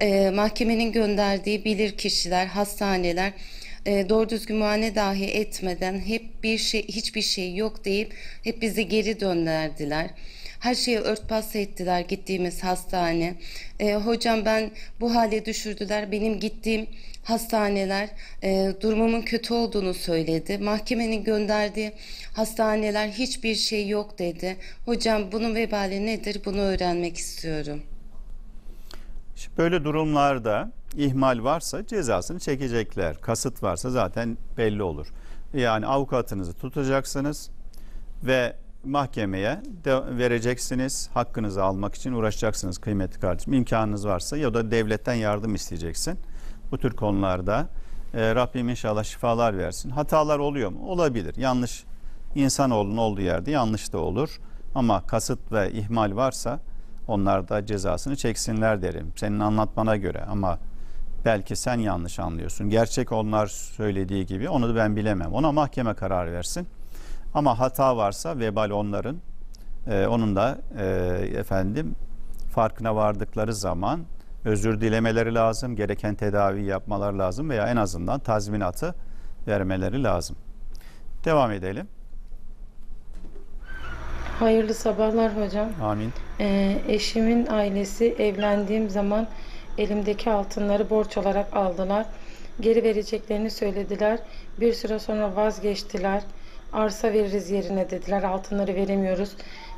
Ee, mahkemenin gönderdiği bilir kişiler, hastaneler e, doğru düzgün muayene dahi etmeden hep bir şey hiçbir şey yok deyip hep bizi geri döndürdüler. Her şeyi örtbas ettiler gittiğimiz hastane. E, hocam ben bu hale düşürdüler. Benim gittiğim hastaneler e, durumumun kötü olduğunu söyledi. Mahkemenin gönderdiği hastaneler hiçbir şey yok dedi. Hocam bunun vebali nedir? Bunu öğrenmek istiyorum. Böyle durumlarda ihmal varsa cezasını çekecekler. Kasıt varsa zaten belli olur. Yani avukatınızı tutacaksınız ve mahkemeye de vereceksiniz. Hakkınızı almak için uğraşacaksınız kıymetli kardeşim. İmkanınız varsa ya da devletten yardım isteyeceksin. Bu tür konularda e, Rabbim inşallah şifalar versin. Hatalar oluyor mu? Olabilir. Yanlış insanoğlunun olduğu yerde yanlış da olur. Ama kasıt ve ihmal varsa onlar da cezasını çeksinler derim. Senin anlatmana göre ama belki sen yanlış anlıyorsun. Gerçek onlar söylediği gibi onu da ben bilemem. Ona mahkeme karar versin. Ama hata varsa vebal onların. Ee, onun da e, efendim farkına vardıkları zaman özür dilemeleri lazım. Gereken tedavi yapmaları lazım veya en azından tazminatı vermeleri lazım. Devam edelim. Hayırlı sabahlar hocam. Amin. Ee, eşimin ailesi evlendiğim zaman elimdeki altınları borç olarak aldılar. Geri vereceklerini söylediler. Bir süre sonra vazgeçtiler. Arsa veririz yerine dediler. Altınları veremiyoruz.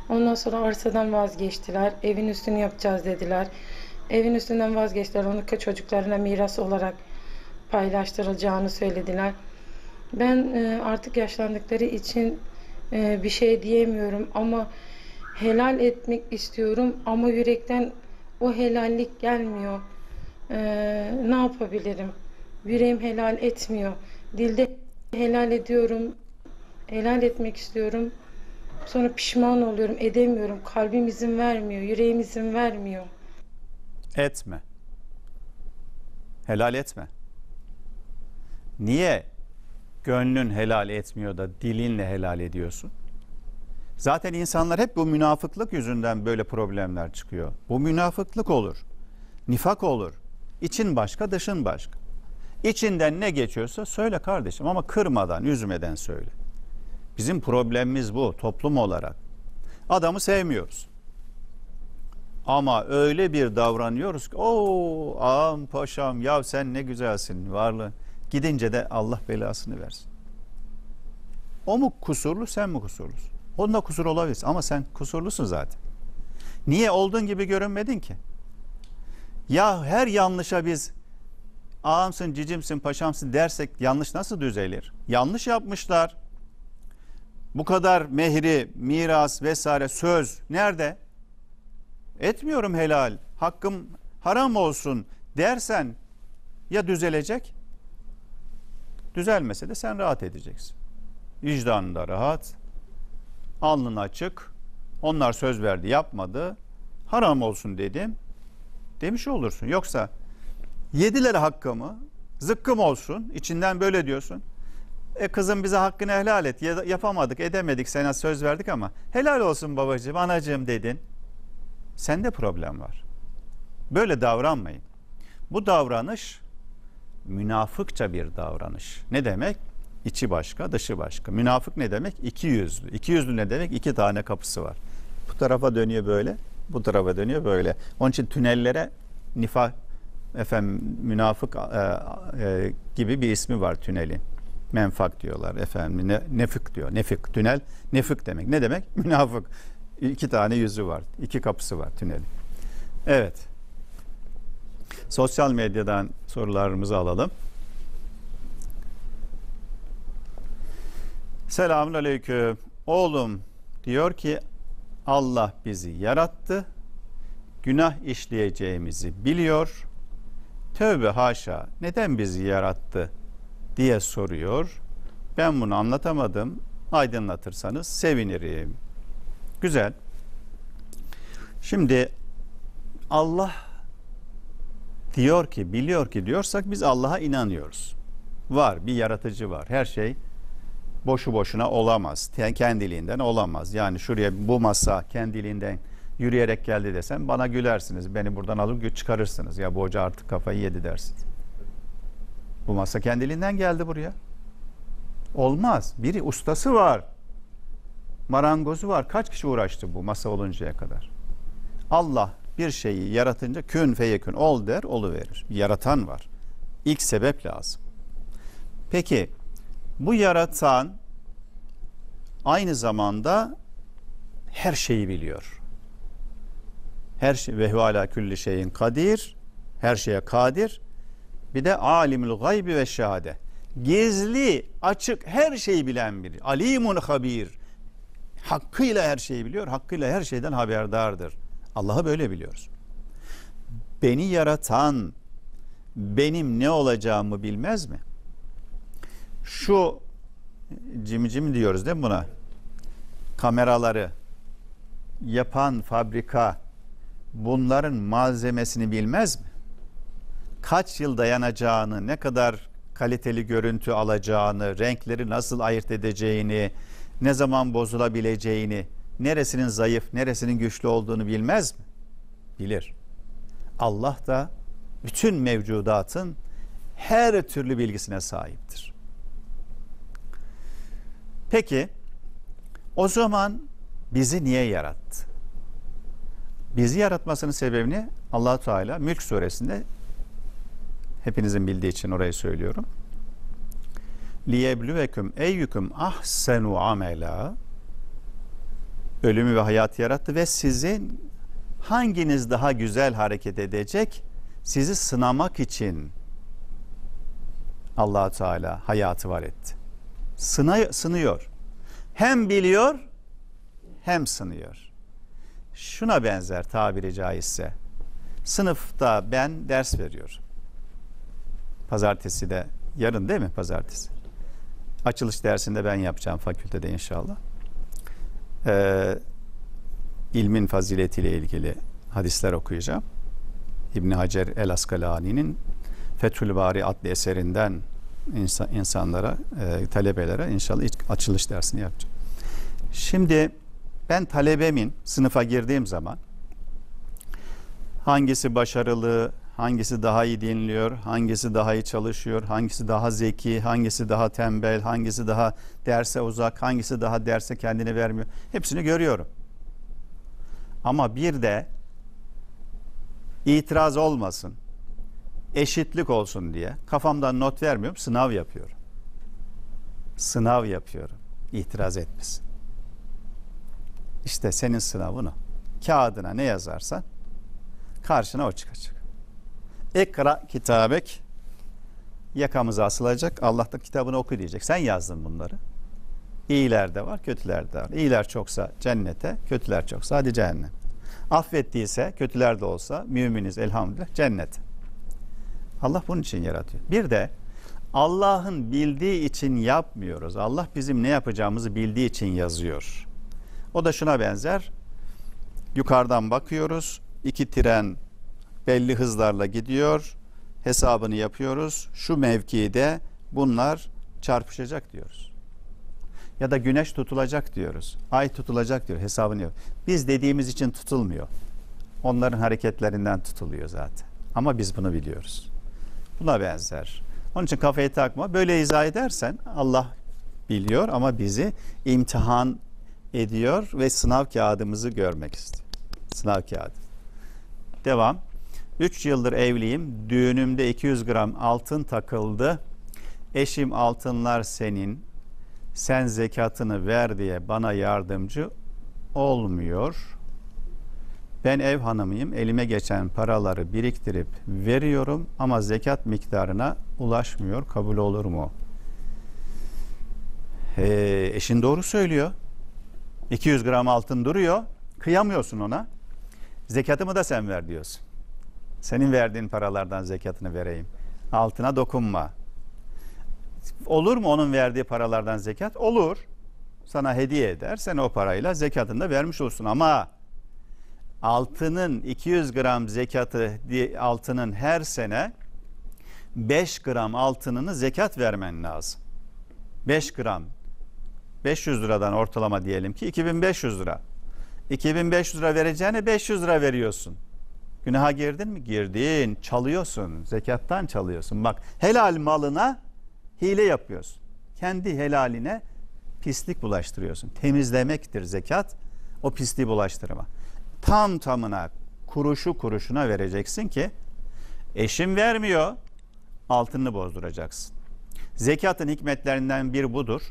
Ondan sonra arsadan vazgeçtiler. Evin üstünü yapacağız dediler. Evin üstünden vazgeçtiler. Onu çocuklarına miras olarak paylaştırılacağını söylediler. Ben e, artık yaşlandıkları için e, bir şey diyemiyorum ama helal etmek istiyorum ama yürekten o helallik gelmiyor. E, ne yapabilirim? Yüreğim helal etmiyor. Dilde helal ediyorum. Helal etmek istiyorum. Sonra pişman oluyorum. Edemiyorum. Kalbim izin vermiyor. Yüreğim izin vermiyor. Etme. Helal etme. Niye gönlün helal etmiyor da dilinle helal ediyorsun? Zaten insanlar hep bu münafıklık yüzünden böyle problemler çıkıyor. Bu münafıklık olur. Nifak olur. İçin başka, dışın başka. İçinden ne geçiyorsa söyle kardeşim ama kırmadan, üzmeden söyle. Bizim problemimiz bu toplum olarak. Adamı sevmiyoruz. Ama öyle bir davranıyoruz ki o ağam paşam ya sen ne güzelsin varlı. Gidince de Allah belasını versin. O mu kusurlu sen mi kusurlusun? Onda kusur olabilir ama sen kusurlusun zaten. Niye olduğun gibi görünmedin ki? Ya her yanlışa biz ağamsın, cicimsin, paşamsın dersek yanlış nasıl düzelir? Yanlış yapmışlar. Bu kadar mehri, miras vesaire söz nerede? Etmiyorum helal, hakkım haram olsun dersen ya düzelecek? Düzelmese de sen rahat edeceksin. Vicdanın da rahat, alnın açık. Onlar söz verdi, yapmadı. Haram olsun dedim. Demiş olursun. Yoksa yediler hakkımı, zıkkım olsun. içinden böyle diyorsun. E kızım bize hakkını helal et. Ya- Yapamadık, edemedik. Sana söz verdik ama helal olsun babacığım, anacığım dedin. Sende problem var. Böyle davranmayın. Bu davranış münafıkça bir davranış. Ne demek? İçi başka, dışı başka. Münafık ne demek? İki yüzlü. İki yüzlü ne demek? İki tane kapısı var. Bu tarafa dönüyor böyle, bu tarafa dönüyor böyle. Onun için tünellere nifak, efendim münafık e, e, gibi bir ismi var tünelin. Menfak diyorlar efendim. Ne, nefik diyor. Nefik, tünel, nefik demek. Ne demek? Münafık. İki tane yüzü var. iki kapısı var tünelin. Evet. Sosyal medyadan sorularımızı alalım. Selamun aleyküm. Oğlum diyor ki Allah bizi yarattı. Günah işleyeceğimizi biliyor. Tövbe haşa neden bizi yarattı diye soruyor. Ben bunu anlatamadım. Aydınlatırsanız sevinirim. Güzel. Şimdi Allah diyor ki, biliyor ki diyorsak biz Allah'a inanıyoruz. Var, bir yaratıcı var. Her şey boşu boşuna olamaz. Kendiliğinden olamaz. Yani şuraya bu masa kendiliğinden yürüyerek geldi desem bana gülersiniz. Beni buradan alıp çıkarırsınız. Ya bu hoca artık kafayı yedi dersiniz. Bu masa kendiliğinden geldi buraya. Olmaz. Biri ustası var. Marangozu var. Kaç kişi uğraştı bu masa oluncaya kadar? Allah bir şeyi yaratınca kün feyekün ol der, olu verir. Yaratan var. İlk sebep lazım. Peki bu yaratan aynı zamanda her şeyi biliyor. Her şey ve ala külli şeyin kadir. Her şeye kadir. Bir de alimul gaybi ve şehade. Gizli, açık her şeyi bilen biri. Alimun habir. Hakkıyla her şeyi biliyor, hakkıyla her şeyden haberdardır. Allah'ı böyle biliyoruz. Beni yaratan benim ne olacağımı bilmez mi? Şu cimcim diyoruz değil mi buna? Kameraları yapan fabrika bunların malzemesini bilmez mi? Kaç yıl dayanacağını, ne kadar kaliteli görüntü alacağını, renkleri nasıl ayırt edeceğini, ne zaman bozulabileceğini, neresinin zayıf, neresinin güçlü olduğunu bilmez mi? Bilir. Allah da bütün mevcudatın her türlü bilgisine sahiptir. Peki o zaman bizi niye yarattı? Bizi yaratmasının sebebini allah Teala Mülk suresinde hepinizin bildiği için orayı söylüyorum. Liyeblüveküm eyyüküm ahsenu amela ölümü ve hayatı yarattı ve sizin hanginiz daha güzel hareket edecek sizi sınamak için allah Teala hayatı var etti. Sınay, sınıyor. Hem biliyor hem sınıyor. Şuna benzer tabiri caizse. Sınıfta ben ders veriyorum. Pazartesi de yarın değil mi pazartesi? Açılış dersinde ben yapacağım fakültede inşallah. Ee, ilmin faziletiyle ilgili hadisler okuyacağım. İbni Hacer el Askalani'nin Fethül Bari adlı eserinden insan, insanlara, e, talebelere inşallah ilk açılış dersini yapacağım. Şimdi ben talebemin sınıfa girdiğim zaman hangisi başarılı, hangisi daha iyi dinliyor, hangisi daha iyi çalışıyor, hangisi daha zeki, hangisi daha tembel, hangisi daha derse uzak, hangisi daha derse kendini vermiyor. Hepsini görüyorum. Ama bir de itiraz olmasın, eşitlik olsun diye kafamdan not vermiyorum, sınav yapıyorum. Sınav yapıyorum. İtiraz etmesin. İşte senin sınavın o. Kağıdına ne yazarsan karşına o çıkacak. Ekra kitabek yakamıza asılacak. Allah da kitabını oku diyecek. Sen yazdın bunları. İyiler de var, kötüler de var. İyiler çoksa cennete, kötüler çoksa hadi cehennem. Affettiyse, kötüler de olsa müminiz elhamdülillah cennet. Allah bunun için yaratıyor. Bir de Allah'ın bildiği için yapmıyoruz. Allah bizim ne yapacağımızı bildiği için yazıyor. O da şuna benzer. Yukarıdan bakıyoruz. İki tren belli hızlarla gidiyor. Hesabını yapıyoruz. Şu mevkide bunlar çarpışacak diyoruz. Ya da güneş tutulacak diyoruz. Ay tutulacak diyor. Hesabını yok. Biz dediğimiz için tutulmuyor. Onların hareketlerinden tutuluyor zaten. Ama biz bunu biliyoruz. Buna benzer. Onun için kafayı takma. Böyle izah edersen Allah biliyor ama bizi imtihan ediyor ve sınav kağıdımızı görmek istiyor. Sınav kağıdı. Devam. 3 yıldır evliyim. Düğünümde 200 gram altın takıldı. Eşim altınlar senin. Sen zekatını ver diye bana yardımcı olmuyor. Ben ev hanımıyım. Elime geçen paraları biriktirip veriyorum ama zekat miktarına ulaşmıyor. Kabul olur mu? Ee, eşin doğru söylüyor. 200 gram altın duruyor. Kıyamıyorsun ona. Zekatımı da sen ver diyorsun. Senin verdiğin paralardan zekatını vereyim. Altına dokunma. Olur mu onun verdiği paralardan zekat? Olur. Sana hediye eder. Sen o parayla zekatını da vermiş olsun ama altının 200 gram zekatı altının her sene 5 gram altınını zekat vermen lazım. 5 gram 500 liradan ortalama diyelim ki 2500 lira. 2500 lira vereceğine 500 lira veriyorsun. Günaha girdin mi? Girdin. Çalıyorsun. Zekattan çalıyorsun. Bak helal malına hile yapıyorsun. Kendi helaline pislik bulaştırıyorsun. Temizlemektir zekat. O pisliği bulaştırma. Tam tamına kuruşu kuruşuna vereceksin ki eşim vermiyor. Altını bozduracaksın. Zekatın hikmetlerinden bir budur.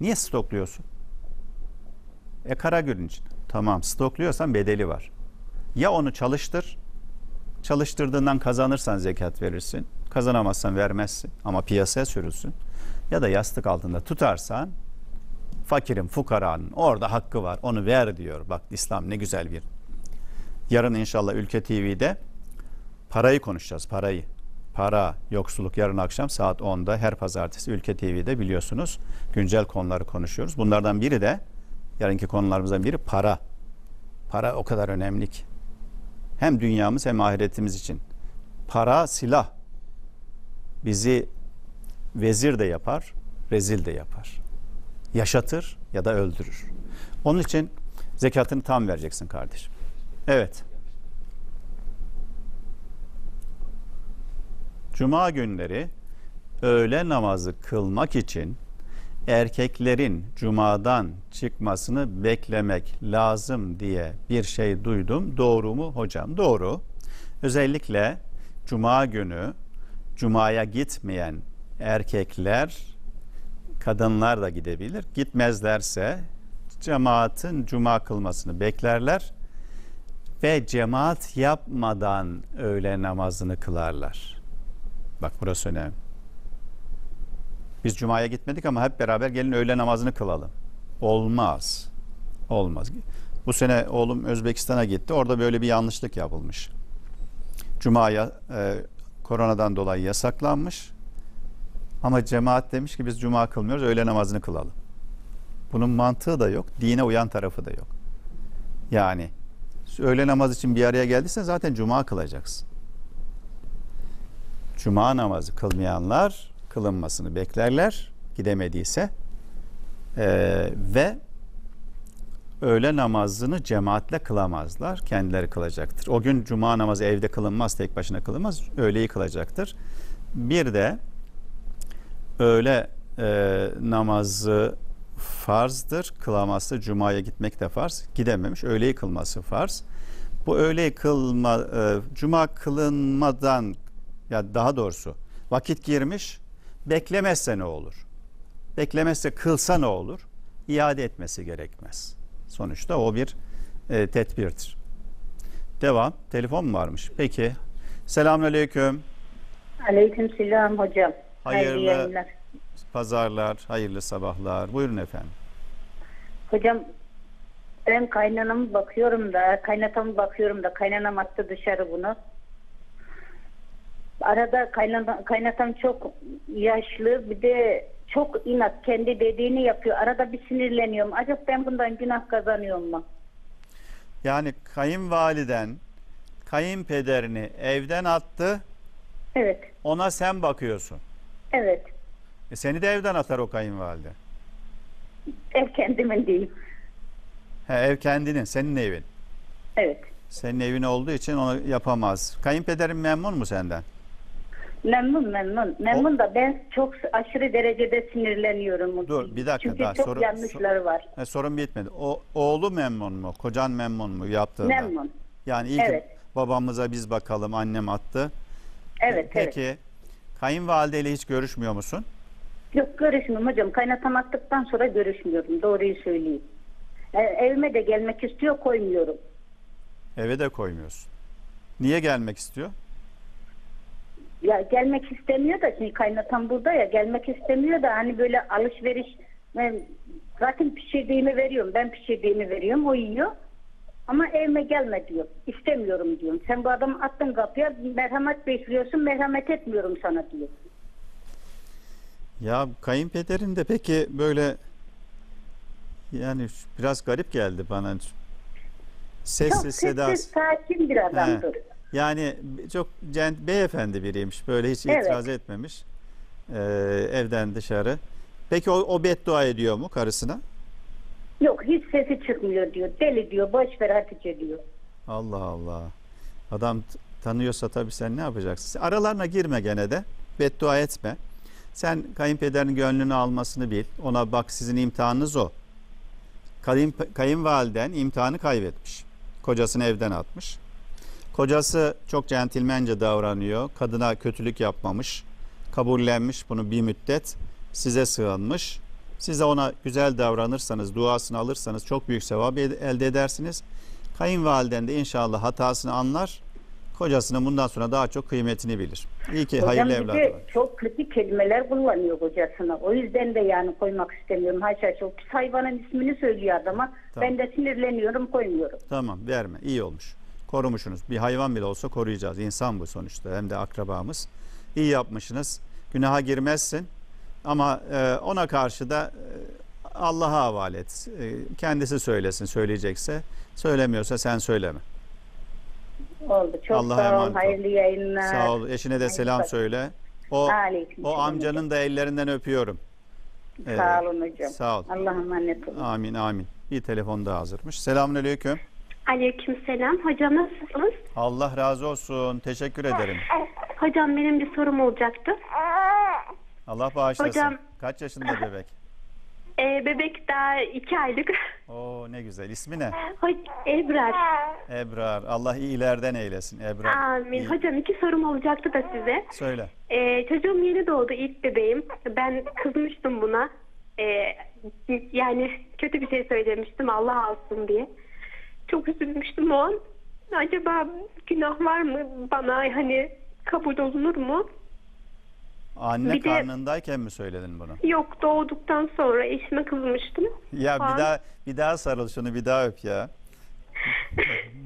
Niye stokluyorsun? E kara için. Tamam stokluyorsan bedeli var. Ya onu çalıştır, çalıştırdığından kazanırsan zekat verirsin. Kazanamazsan vermezsin ama piyasaya sürülsün. Ya da yastık altında tutarsan fakirin, fukaranın orada hakkı var. Onu ver diyor. Bak İslam ne güzel bir. Yarın inşallah Ülke TV'de parayı konuşacağız. Parayı. Para, yoksulluk yarın akşam saat 10'da her pazartesi Ülke TV'de biliyorsunuz güncel konuları konuşuyoruz. Bunlardan biri de yarınki konularımızdan biri para. Para o kadar önemli ki. Hem dünyamız hem ahiretimiz için. Para silah. Bizi vezir de yapar, rezil de yapar. Yaşatır ya da öldürür. Onun için zekatını tam vereceksin kardeşim. Evet. Cuma günleri öğle namazı kılmak için erkeklerin cumadan çıkmasını beklemek lazım diye bir şey duydum. Doğru mu hocam? Doğru. Özellikle cuma günü cumaya gitmeyen erkekler kadınlar da gidebilir. Gitmezlerse cemaatin cuma kılmasını beklerler ve cemaat yapmadan öğle namazını kılarlar. Bak burası önemli. Biz cumaya gitmedik ama hep beraber gelin öğle namazını kılalım. Olmaz. Olmaz. Bu sene oğlum Özbekistan'a gitti. Orada böyle bir yanlışlık yapılmış. Cuma'ya e, koronadan dolayı yasaklanmış. Ama cemaat demiş ki biz cuma kılmıyoruz, öğle namazını kılalım. Bunun mantığı da yok, dine uyan tarafı da yok. Yani öğle namaz için bir araya geldiysen zaten cuma kılacaksın. Cuma namazı kılmayanlar kılınmasını beklerler gidemediyse Ee, ve öğle namazını cemaatle kılamazlar. Kendileri kılacaktır. O gün cuma namazı evde kılınmaz, tek başına kılınmaz. Öğleyi kılacaktır. Bir de öğle e, namazı farzdır. Kılamazsa cumaya gitmek de farz. Gidememiş. Öğleyi kılması farz. Bu öğleyi kılma, e, cuma kılınmadan ya daha doğrusu vakit girmiş beklemezse ne olur? Beklemezse kılsa ne olur? İade etmesi gerekmez. Sonuçta o bir e, tedbirdir. Devam. Telefon mu varmış? Peki. Selamünaleyküm. Aleyküm selam hocam. Hayırlı yayınlar. pazarlar, hayırlı sabahlar. Buyurun efendim. Hocam ben kaynanamı bakıyorum da, kaynatamı bakıyorum da, kaynanam attı dışarı bunu. Arada kaynana, kaynatam çok yaşlı, bir de çok inat, kendi dediğini yapıyor. Arada bir sinirleniyorum. Acaba ben bundan günah kazanıyorum mu? Yani kayınvaliden kayınpederini evden attı. Evet, Ona sen bakıyorsun. Evet. E seni de evden atar o kayınvalide. Ev kendimin değil. He, ev kendinin, senin evin. Evet. Senin evin olduğu için onu yapamaz. Kayınpederin memnun mu senden? Memnun memnun. Memnun da ben çok aşırı derecede sinirleniyorum. Dur bir dakika Çünkü daha çok soru- yanlışları var. He, sorun bitmedi. O oğlu memnun mu? Kocan memnun mu yaptığında? Memnun. Yani iyi ki Evet. babamıza biz bakalım annem attı. Evet, Peki evet. Kayınvalideyle hiç görüşmüyor musun? Yok görüşmüyorum hocam. Kaynatam attıktan sonra görüşmüyorum. Doğruyu söyleyeyim. E, evime de gelmek istiyor koymuyorum. Eve de koymuyorsun. Niye gelmek istiyor? Ya gelmek istemiyor da şimdi kaynatam burada ya gelmek istemiyor da hani böyle alışveriş ben zaten pişirdiğimi veriyorum. Ben pişirdiğimi veriyorum. O yiyor. Ama evime gelme diyor. İstemiyorum diyorum. Sen bu adamı attın kapıya merhamet bekliyorsun. Merhamet etmiyorum sana diyor. Ya kayınpederin de peki böyle yani biraz garip geldi bana. Çok Sessiz sessiz, sedasız. sakin bir adamdır. He. Yani çok cent, beyefendi biriymiş. Böyle hiç Evet. itiraz etmemiş. Ee, evden dışarı. Peki o, o beddua ediyor mu karısına? Yok hiç sesi çıkmıyor diyor. Deli diyor. Boş ver Hatice diyor. Allah Allah. Adam tanıyorsa tabii sen ne yapacaksın? Aralarına girme gene de. Beddua etme. Sen kayınpederin gönlünü almasını bil. Ona bak sizin imtihanınız o. Kayın, kayınvaliden imtihanı kaybetmiş. Kocasını evden atmış. Kocası çok centilmence davranıyor. Kadına kötülük yapmamış. Kabullenmiş bunu bir müddet. Size sığınmış. Siz de ona güzel davranırsanız, duasını alırsanız çok büyük sevap elde edersiniz. Kayınvaliden de inşallah hatasını anlar. kocasının bundan sonra daha çok kıymetini bilir. İyi ki Hocam hayırlı evladı var. çok kötü kelimeler kullanıyor kocasına. O yüzden de yani koymak istemiyorum. Haşa çok pis hayvanın ismini söylüyor adama. Tamam. Ben de sinirleniyorum koymuyorum. Tamam verme. iyi olmuş. Korumuşsunuz. Bir hayvan bile olsa koruyacağız. İnsan bu sonuçta. Hem de akrabamız. İyi yapmışsınız. Günaha girmezsin. Ama e, ona karşı da e, Allah'a havale et. E, kendisi söylesin söyleyecekse. Söylemiyorsa sen söyleme. Oldu. Çok Allah'a sağ ol. Hayırlı yayınlar. Sağ ol. Eşine de selam Hayırlı- söyle. O, Aleyküm o selam amcanın da ellerinden öpüyorum. Ee, Sağ olun hocam. Sağ ol. Allah'a emanet olun. Amin amin. Bir telefon daha hazırmış. Selamünaleyküm. Aleykümselam. Hocam nasılsınız? Allah razı olsun. Teşekkür ederim. Hocam benim bir sorum olacaktı. Allah bağışlasın. Hocam- Kaç yaşında bebek? Ee, bebek daha iki aylık. Oo ne güzel. İsmi ne? Ho- Ebrar. Ebrar. Allah iyilerden eylesin. Ebrar. Amin. İyi. Hocam iki sorum olacaktı da size. Söyle. Ee, çocuğum yeni doğdu ilk bebeğim. Ben kızmıştım buna. Ee, yani kötü bir şey söylemiştim Allah alsın diye. Çok üzülmüştüm o an. Acaba günah var mı bana hani kabul olunur mu? Anne Bir de- karnındayken mi söyledin bunu? Yok doğduktan sonra eşime kızmıştım. Ya bir daha bir daha sarıl şunu bir daha öp ya.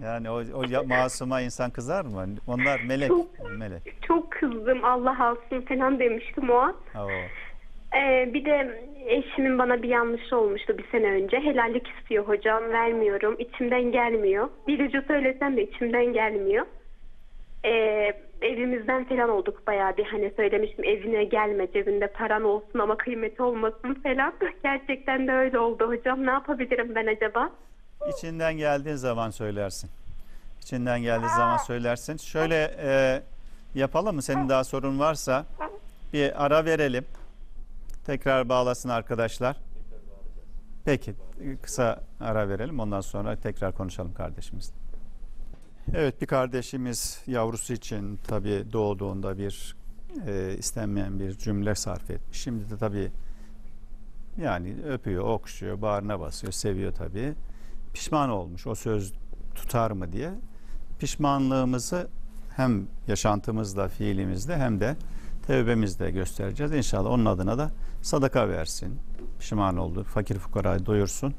Yani o, o masuma insan kızar mı? Onlar melek. Çok- Melek. Çok kızdım Allah alsın falan demiştim o an. Oo. Ee, bir de eşimin bana bir yanlışı olmuştu bir sene önce. Helallik istiyor hocam vermiyorum. İçimden gelmiyor. Bir ucu söylesem de içimden gelmiyor. Ee, evimizden falan olduk bayağı bir hani söylemiştim evine gelme cebinde paran olsun ama kıymeti olmasın falan. Gerçekten de öyle oldu hocam. Ne yapabilirim ben acaba? İçinden geldiğin zaman söylersin. İçinden geldiği zaman söylersin. Şöyle e, yapalım mı? Senin daha sorun varsa bir ara verelim. Tekrar bağlasın arkadaşlar. Peki kısa ara verelim. Ondan sonra tekrar konuşalım kardeşimiz. Evet bir kardeşimiz yavrusu için tabii doğduğunda bir e, istenmeyen bir cümle sarf etmiş. Şimdi de tabii yani öpüyor, okşuyor, bağrına basıyor, seviyor tabii. Pişman olmuş o söz tutar mı diye. Pişmanlığımızı hem yaşantımızda, fiilimizde hem de tevbemizde göstereceğiz. İnşallah onun adına da sadaka versin. Pişman oldu. Fakir fukarayı doyursun.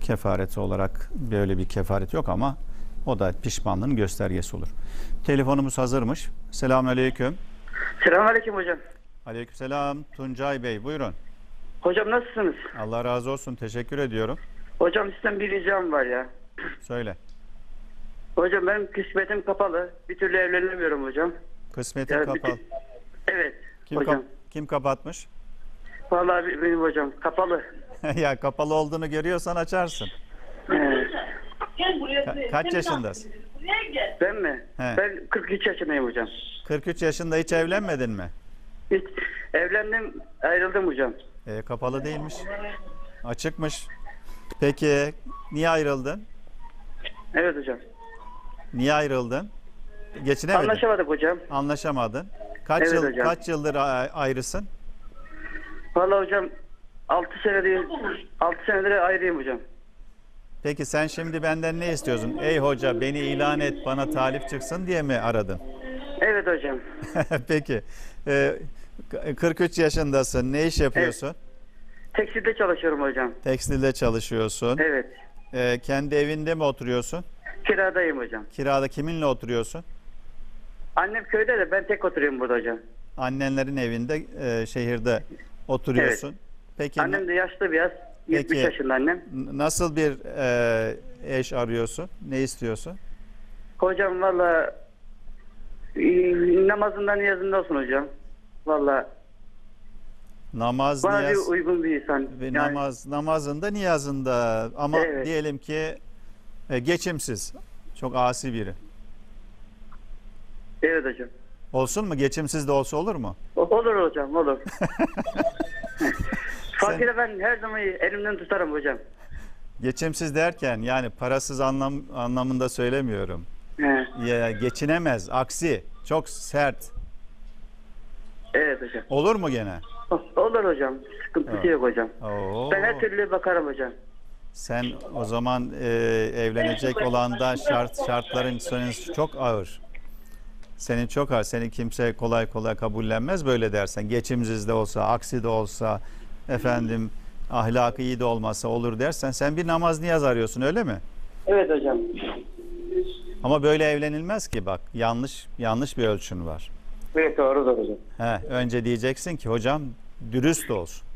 Kefareti olarak böyle bir kefaret yok ama o da pişmanlığın göstergesi olur. Telefonumuz hazırmış. Selamünaleyküm. Selamünaleyküm hocam. Aleykümselam. Tuncay Bey buyurun. Hocam nasılsınız? Allah razı olsun. Teşekkür ediyorum. Hocam sizden bir ricam var ya. Söyle. Hocam benim kısmetim kapalı. Bir türlü evlenemiyorum hocam. Kısmetin Yani kapalı. bütün- Evet Kim, hocam. kap- kim kapatmış? Vallahi benim hocam kapalı. ya kapalı olduğunu görüyorsan açarsın. Evet. Ka- kaç yaşındasın? Ben mi? He. Ben 43 yaşındayım hocam. 43 yaşında hiç evlenmedin mi? Hiç evlendim ayrıldım hocam. E, kapalı değilmiş. Açıkmış. Peki niye ayrıldın? Evet hocam. Niye ayrıldın? Geçinemedin. Anlaşamadık hocam. Anlaşamadın. Kaç Evet yıl hocam. kaç yıldır a- ayrısın? Vallahi hocam 6 senedir 6 senedir ayrıyım hocam. Peki sen şimdi benden ne istiyorsun? Ey hoca beni ilan et bana talip çıksın diye mi aradın? Evet hocam. Peki. E, 43 yaşındasın. Ne iş yapıyorsun? Tekstilde çalışıyorum hocam. Tekstilde çalışıyorsun. Evet. E, kendi evinde mi oturuyorsun? Kiradayım hocam. Kirada kiminle oturuyorsun? Annem köyde de ben tek oturuyorum burada hocam. Annenlerin evinde e, şehirde oturuyorsun. Peki Annem de yaşlı biraz. 70 Peki. yaşında annem. n- nasıl bir e, eş arıyorsun? Ne istiyorsun? Hocam valla e, namazından niyazında olsun hocam. Valla Namaz, bana niyaz bir uygun bir insan. Yani, namaz namazında niyazında ama Evet. diyelim ki e, geçimsiz. Çok asi biri. evet hocam. Olsun mu? Geçimsiz de olsa olur mu? Olur hocam olur. Fakire ben her zaman elimden tutarım hocam. Geçimsiz derken yani parasız anlam anlamında söylemiyorum. He, Ya geçinemez. Aksi. Çok sert. evet hocam. Olur mu gene? O- Olur hocam. Sıkıntısı Evet. yok hocam. Oo. Ben her türlü bakarım hocam. Sen o zaman e, evlenecek olan da şart şartların sonu çok ağır. Senin çok az. Seni kimse kolay kolay kabullenmez böyle dersen. Geçimsiz de olsa, aksi de olsa, efendim ahlakı iyi de olmasa olur dersen sen bir namaz niyaz arıyorsun öyle mi? Evet hocam. Ama böyle evlenilmez ki bak. Yanlış yanlış bir ölçün var. Evet doğrudur hocam. He, önce diyeceksin ki hocam dürüst olsun.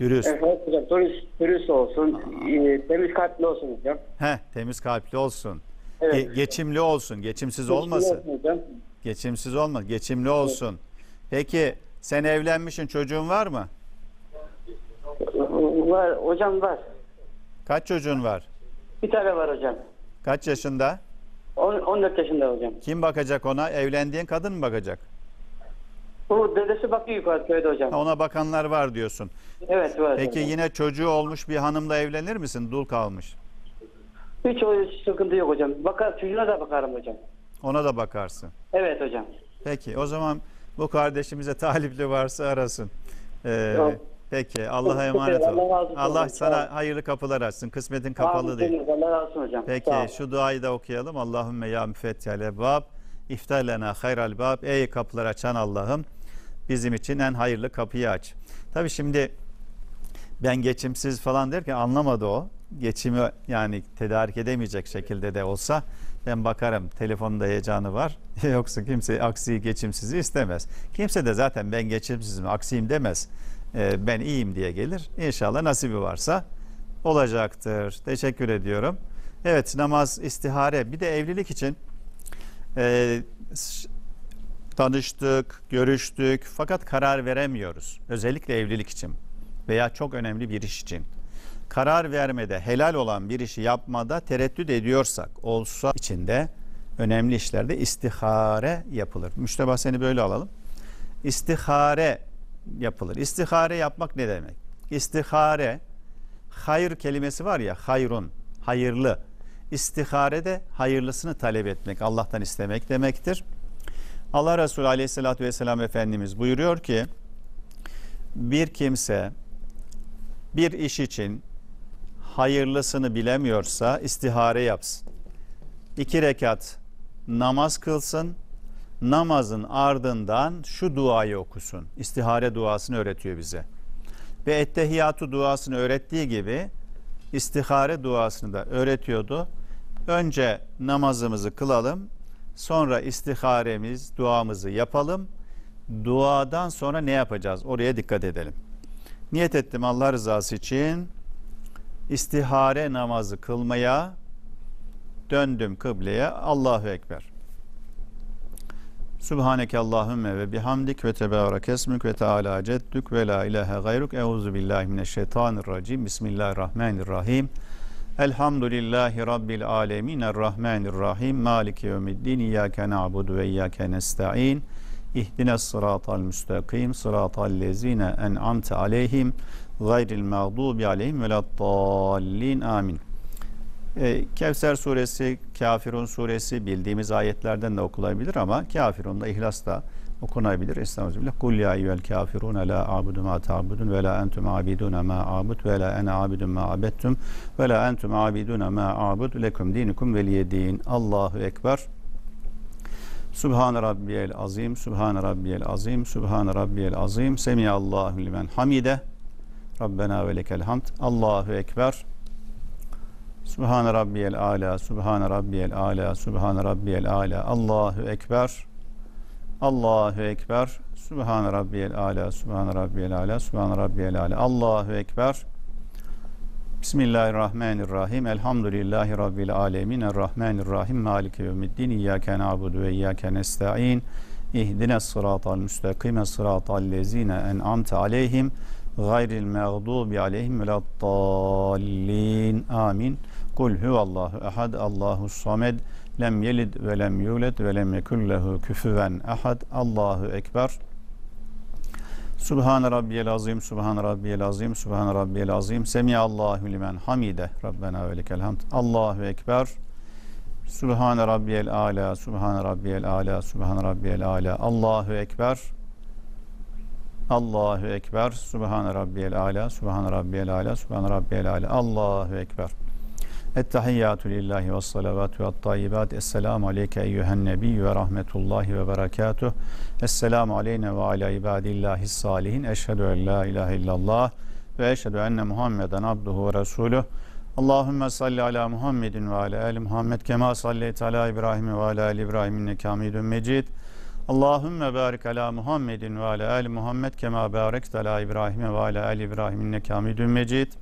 Dürüst. Evet hocam. Dürüst, dürüst olsun. e, Temiz kalpli olsun hocam. He, temiz kalpli olsun. Evet. Ge- geçimli olsun. Geçimsiz Geçimli olmasın. olsun hocam. Geçimsiz olma. Geçimli olsun. Peki sen evlenmişsin çocuğun var mı? Var hocam var. Kaç çocuğun var? Bir tane var hocam. Kaç yaşında? On- 14 yaşında hocam. Kim bakacak ona? Evlendiğin kadın mı bakacak? Bu dedesi bakıyor yukarı köyde hocam. Ha, Ona bakanlar var diyorsun. Evet var. Peki hocam. yine çocuğu olmuş bir hanımla evlenir misin? Dul kalmış. Hiç o sıkıntı yok hocam. Bakar, çocuğuna da bakarım hocam. Ona da bakarsın. Evet hocam. Peki o zaman bu kardeşimize talipli varsa arasın. Ee, Yok. Peki Allah'a Çok emanet ol. Allah razı olsun Allah hocam. Sağ sana hayırlı kapılar açsın. Kısmetin kapalı Amin. değil. Allah razı olsun hocam. Peki Sağ şu duayı da okuyalım. Allahümme ya müfettihel ebab iftah lena hayral bab. Ey kapılar açan Allah'ım bizim için en hayırlı kapıyı aç. Tabi şimdi ben geçimsiz falan derken anlamadı o. Geçimi yani tedarik edemeyecek şekilde de olsa ben bakarım telefonda heyecanı var. Yoksa kimse aksiyi geçimsizi istemez. Kimse de zaten ben geçimsizim aksiyim demez. Ee, ben iyiyim diye gelir. İnşallah nasibi varsa olacaktır. Teşekkür ediyorum. Evet namaz, istihare bir de evlilik için e, tanıştık, görüştük fakat karar veremiyoruz. Özellikle evlilik için veya çok önemli bir iş için. Karar vermede, helal olan bir işi yapmada tereddüt ediyorsak, olsa içinde önemli işlerde istihare yapılır. Müşteba seni böyle alalım. İstihare yapılır. İstihare yapmak ne demek? İstihare hayır kelimesi var ya hayrun hayırlı. İstihare de hayırlısını talep etmek, Allah'tan istemek demektir. Allah Resulü Aleyhisselatü Vesselam Efendimiz buyuruyor ki bir kimse bir iş için hayırlısını bilemiyorsa istihare yapsın. İki rekat namaz kılsın. Namazın ardından şu duayı okusun. İstihare duasını öğretiyor bize. Ve ettehiyatu duasını öğrettiği gibi istihare duasını da öğretiyordu. Önce namazımızı kılalım. Sonra istiharemiz, duamızı yapalım. Duadan sonra ne yapacağız? Oraya dikkat edelim. Niyet ettim Allah rızası için istihare namazı kılmaya döndüm kıbleye. Allahu Ekber. Subhaneke Allahümme ve bihamdik ve tebarek esmük ve teala ceddük ve la ilahe gayruk. Euzu billahi mineşşeytanirracim. Bismillahirrahmanirrahim. Elhamdülillahi Rabbil alemin. Errahmanirrahim. Maliki yevmiddin. İyyâke na'budu ve iyyâke nesta'in. İhdina sıratal müstakim. Sıratal lezine en'amte aleyhim. Gayril mağdubi aleyhim ve laddallin. Amin. Ee, Kevser suresi, Kafirun suresi bildiğimiz ayetlerden de okunabilir ama Kafirun da İhlas da okunabilir. Estağfirullah. Kul ya eyyuhel kafirun la a'budu ma ta'budun ve la entum abidun ma a'bud ve la ene abidun ma abettum ve la entum abidun ma a'bud lekum dinukum veliyedin. Allahu Ekber. Subhan rabbiyel azim, Subhan rabbiyel azim, Subhan rabbiyel azim. Semiyallahu limen hamide. Rabbena ve lekel hamd. Allahu Ekber. Subhan rabbiyel ala, Subhan rabbiyel ala, Subhan rabbiyel ala. Allahu ekber. Allahu ekber. Subhan rabbiyel ala, Subhan rabbiyel ala, Subhan rabbiyel ala. Allahu ekber. Bismillahirrahmanirrahim. Elhamdülillahi rabbil alamin. Errahmanirrahim. Maliki yevmiddin. İyyake na'budu ve iyyake nestaîn. İhdines sıratal müstakim. Sıratal lezine en'amte aleyhim. Gayril mağdubi aleyhim ve. Amin. Kul huvallahu ehad. Allahu samed. Lem yelid ve lem yulad ve lem yekun lehu küfüven ehad. Allahu ekber. Subhan rabbiyel azim, Subhan rabbiyel azim, Subhan rabbiyel azim. Semiyallahu limen hamide. Rabbena ve lekel hamd. Allahu ekber. Subhan rabbiyel ala, Subhan rabbiyel ala, Subhan rabbiyel ala. Allahu ekber. Allahu ekber. Subhan rabbiyel ala, Subhan rabbiyel ala, Subhan rabbiyel ala. Allahu ekber. Ettehiyyatü lillahi ve salavatü ve tayyibat. Esselamu aleyke eyyühen nebiyyü ve rahmetullahi ve berekatuh. Esselamu aleyne ve ala ibadillahi salihin. Eşhedü en la ilahe illallah ve eşhedü enne Muhammeden abduhu ve resuluh. Allahümme salli ala Muhammedin ve ala ali Muhammed kema salleyt ala İbrahim ve ala ali İbrahim inneke hamidun mecid. Allahümme barik ala Muhammedin ve ala ali Muhammed kema barekte ala İbrahim ve ala ali İbrahim inneke hamidun mecid.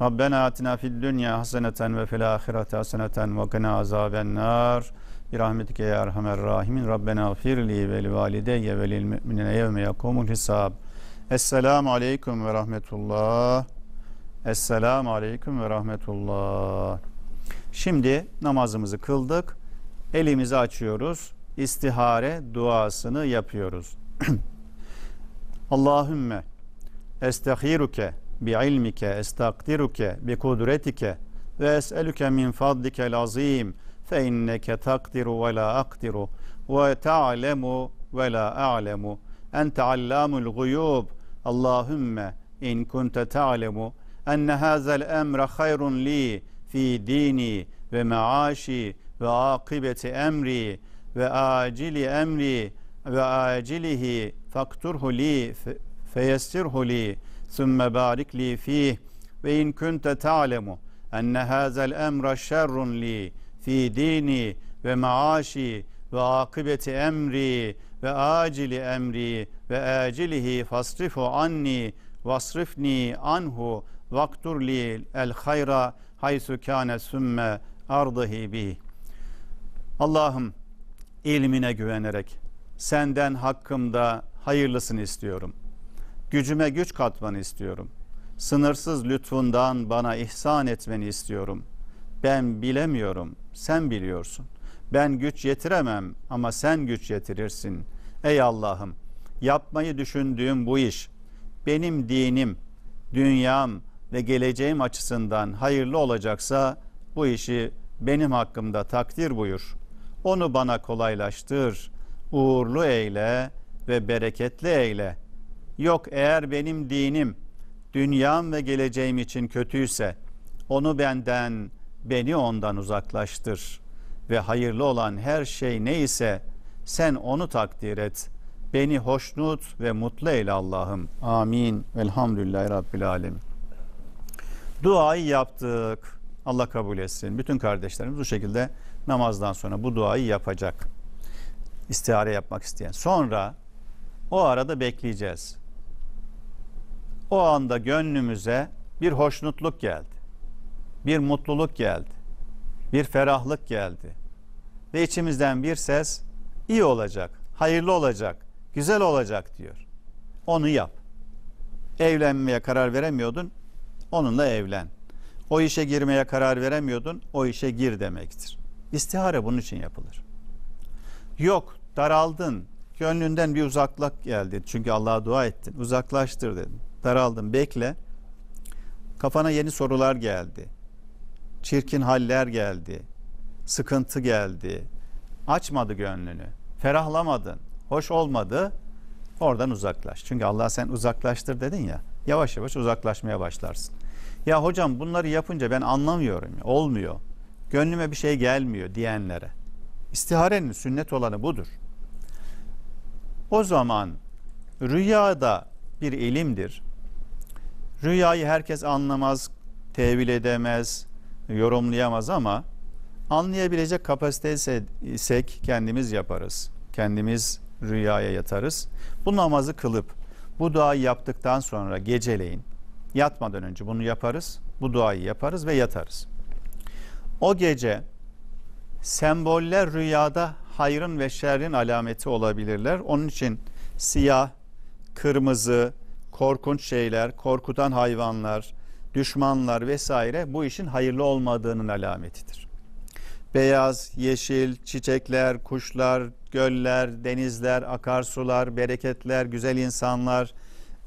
Rabbena atina fid dünya haseneten ve fil ahireti haseneten ve qina azaben nar. Bir rahmetike ya erhamer rahimin. Rabbena gfirli ve li valideyye ve lil müminine yevme yakumul hisab. Esselamu aleyküm ve rahmetullah. Esselamu aleyküm ve rahmetullah. Şimdi namazımızı kıldık. Elimizi açıyoruz. İstihare duasını yapıyoruz. Allahümme estahiruke bi ilmike estakdiruke bi kudretike ve es'eluke min fadlikel azim fe inneke takdiru ve la akdiru ve ta'lemu ve la a'lemu ente allamul guyub Allahümme in kunte ta'lemu enne hazel emre hayrun li fi dini ve maaşi ve Sümme barik li fih ve in kunte ta'lemu enne hazel emra şerrun li fi dini ve maaşi ve akıbeti emri ve acili emri ve acilihi fasrifu anni vasrifni anhu vaktur li el hayra haysu kâne sümme ardıhi bi. Allah'ım ilmine güvenerek senden hakkımda hayırlısını istiyorum.'' Gücüme güç katmanı istiyorum. Sınırsız lütfundan bana ihsan etmeni istiyorum. Ben bilemiyorum, sen biliyorsun. Ben güç yetiremem ama sen güç yetirirsin. Ey Allah'ım, yapmayı düşündüğüm bu iş benim dinim, dünyam ve geleceğim açısından hayırlı olacaksa bu işi benim hakkımda takdir buyur. Onu bana kolaylaştır, uğurlu eyle ve bereketli eyle.'' Yok eğer benim dinim, dünyam ve geleceğim için kötüyse onu benden, beni ondan uzaklaştır ve hayırlı olan her şey neyse sen onu takdir et. Beni hoşnut ve mutlu eyle Allah'ım. Amin. Velhamdülillahi Rabbil Alemin. Duayı yaptık. Allah kabul etsin. Bütün kardeşlerimiz bu şekilde namazdan sonra bu duayı yapacak. İstihare yapmak isteyen. Sonra o arada bekleyeceğiz. O anda gönlümüze bir hoşnutluk geldi. Bir mutluluk geldi. Bir ferahlık geldi. Ve içimizden bir ses iyi olacak, hayırlı olacak, güzel olacak diyor. Onu yap. Evlenmeye karar veremiyordun, onunla evlen. O işe girmeye karar veremiyordun, o işe gir demektir. İstihare bunun için yapılır. Yok, daraldın, gönlünden bir uzaklık geldi. Çünkü Allah'a dua ettin, uzaklaştır dedin daraldım bekle. Kafana yeni sorular geldi. Çirkin haller geldi. Sıkıntı geldi. Açmadı gönlünü. Ferahlamadın. Hoş olmadı. Oradan uzaklaş. Çünkü Allah sen uzaklaştır dedin ya. Yavaş yavaş uzaklaşmaya başlarsın. Ya hocam bunları yapınca ben anlamıyorum. Olmuyor. Gönlüme bir şey gelmiyor diyenlere. İstiharenin sünnet olanı budur. O zaman rüyada bir ilimdir. Rüyayı herkes anlamaz, tevil edemez, yorumlayamaz ama anlayabilecek kapasite isek kendimiz yaparız. Kendimiz rüyaya yatarız. Bu namazı kılıp bu duayı yaptıktan sonra geceleyin yatmadan önce bunu yaparız. Bu duayı yaparız ve yatarız. O gece semboller rüyada hayrın ve şerrin alameti olabilirler. Onun için siyah, kırmızı, korkunç şeyler, korkutan hayvanlar, düşmanlar vesaire bu işin hayırlı olmadığının alametidir. Beyaz, yeşil, çiçekler, kuşlar, göller, denizler, akarsular, bereketler, güzel insanlar,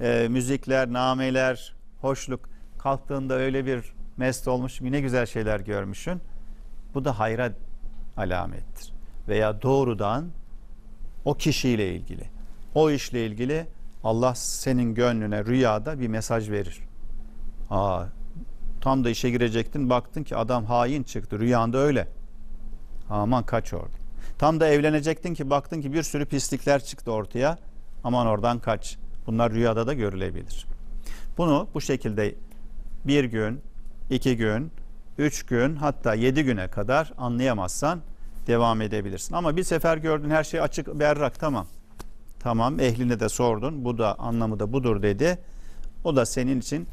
e, müzikler, nameler, hoşluk. Kalktığında öyle bir mest olmuş, ne güzel şeyler görmüşsün. Bu da hayra alamettir. Veya doğrudan o kişiyle ilgili, o işle ilgili Allah senin gönlüne rüyada bir mesaj verir. Aa, Tam da işe girecektin baktın ki adam hain çıktı. Rüyanda öyle. Aman kaç orada. Tam da evlenecektin ki baktın ki bir sürü pislikler çıktı ortaya. Aman oradan kaç. Bunlar rüyada da görülebilir. Bunu bu şekilde bir gün, iki gün, üç gün hatta yedi güne kadar anlayamazsan devam edebilirsin. Ama bir sefer gördün her şey açık berrak tamam. Tamam ehline de sordun. Bu da anlamı da budur dedi. O da senin için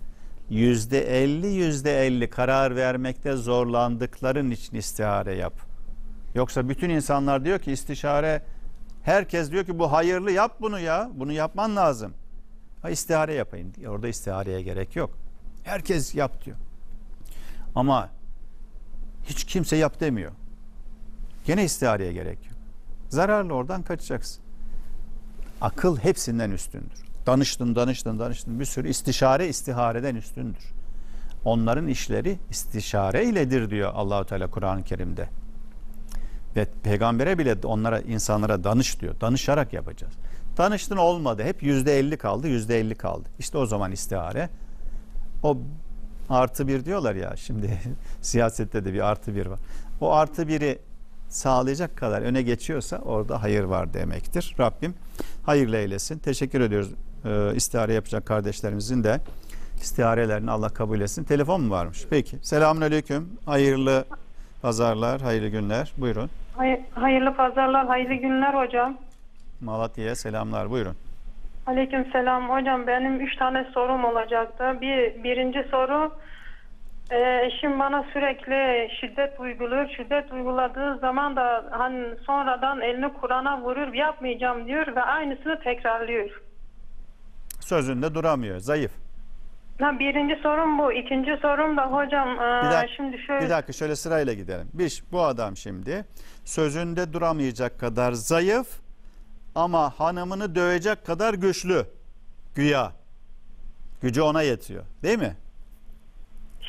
yüzde elli yüzde elli karar vermekte zorlandıkların için istihare yap. Yoksa bütün insanlar diyor ki istişare herkes diyor ki bu hayırlı yap bunu ya. Bunu yapman lazım. Ha istihare yapayım. Orada istihareye gerek yok. Herkes yap diyor. Ama hiç kimse yap demiyor. Gene istihareye gerek yok. Zararlı oradan kaçacaksın. Akıl hepsinden üstündür. Danıştın, danıştın, danıştın. Bir sürü istişare istihareden üstündür. Onların işleri istişare iledir diyor Allahu Teala Kur'an-ı Kerim'de. Ve peygambere bile onlara insanlara danış diyor. Danışarak yapacağız. Danıştın olmadı. Hep yüzde elli kaldı, yüzde elli kaldı. İşte o zaman istihare. O artı bir diyorlar ya şimdi siyasette de bir artı bir var. O artı biri sağlayacak kadar öne geçiyorsa orada hayır var demektir. Rabbim hayırlı eylesin. Teşekkür ediyoruz ee, istihare yapacak kardeşlerimizin de istiharelerini Allah kabul etsin. Telefon mu varmış? Peki. Selamun aleyküm. Hayırlı pazarlar, hayırlı günler. Buyurun. Hay- hayırlı pazarlar, hayırlı günler hocam. Malatya'ya selamlar. Buyurun. Aleyküm selam hocam. Benim üç tane sorum olacaktı. Bir birinci soru e, eşim bana sürekli şiddet uyguluyor. Şiddet uyguladığı zaman da hani sonradan elini Kur'an'a vurur yapmayacağım diyor ve aynısını tekrarlıyor. Sözünde duramıyor. Zayıf. Ha, birinci sorum bu. İkinci sorum da hocam e, Bir dakika, şimdi şöyle bir dakika şöyle sırayla gidelim. Bir, bu adam şimdi sözünde duramayacak kadar zayıf ama hanımını dövecek kadar güçlü. Güya. Gücü ona yetiyor. Değil mi?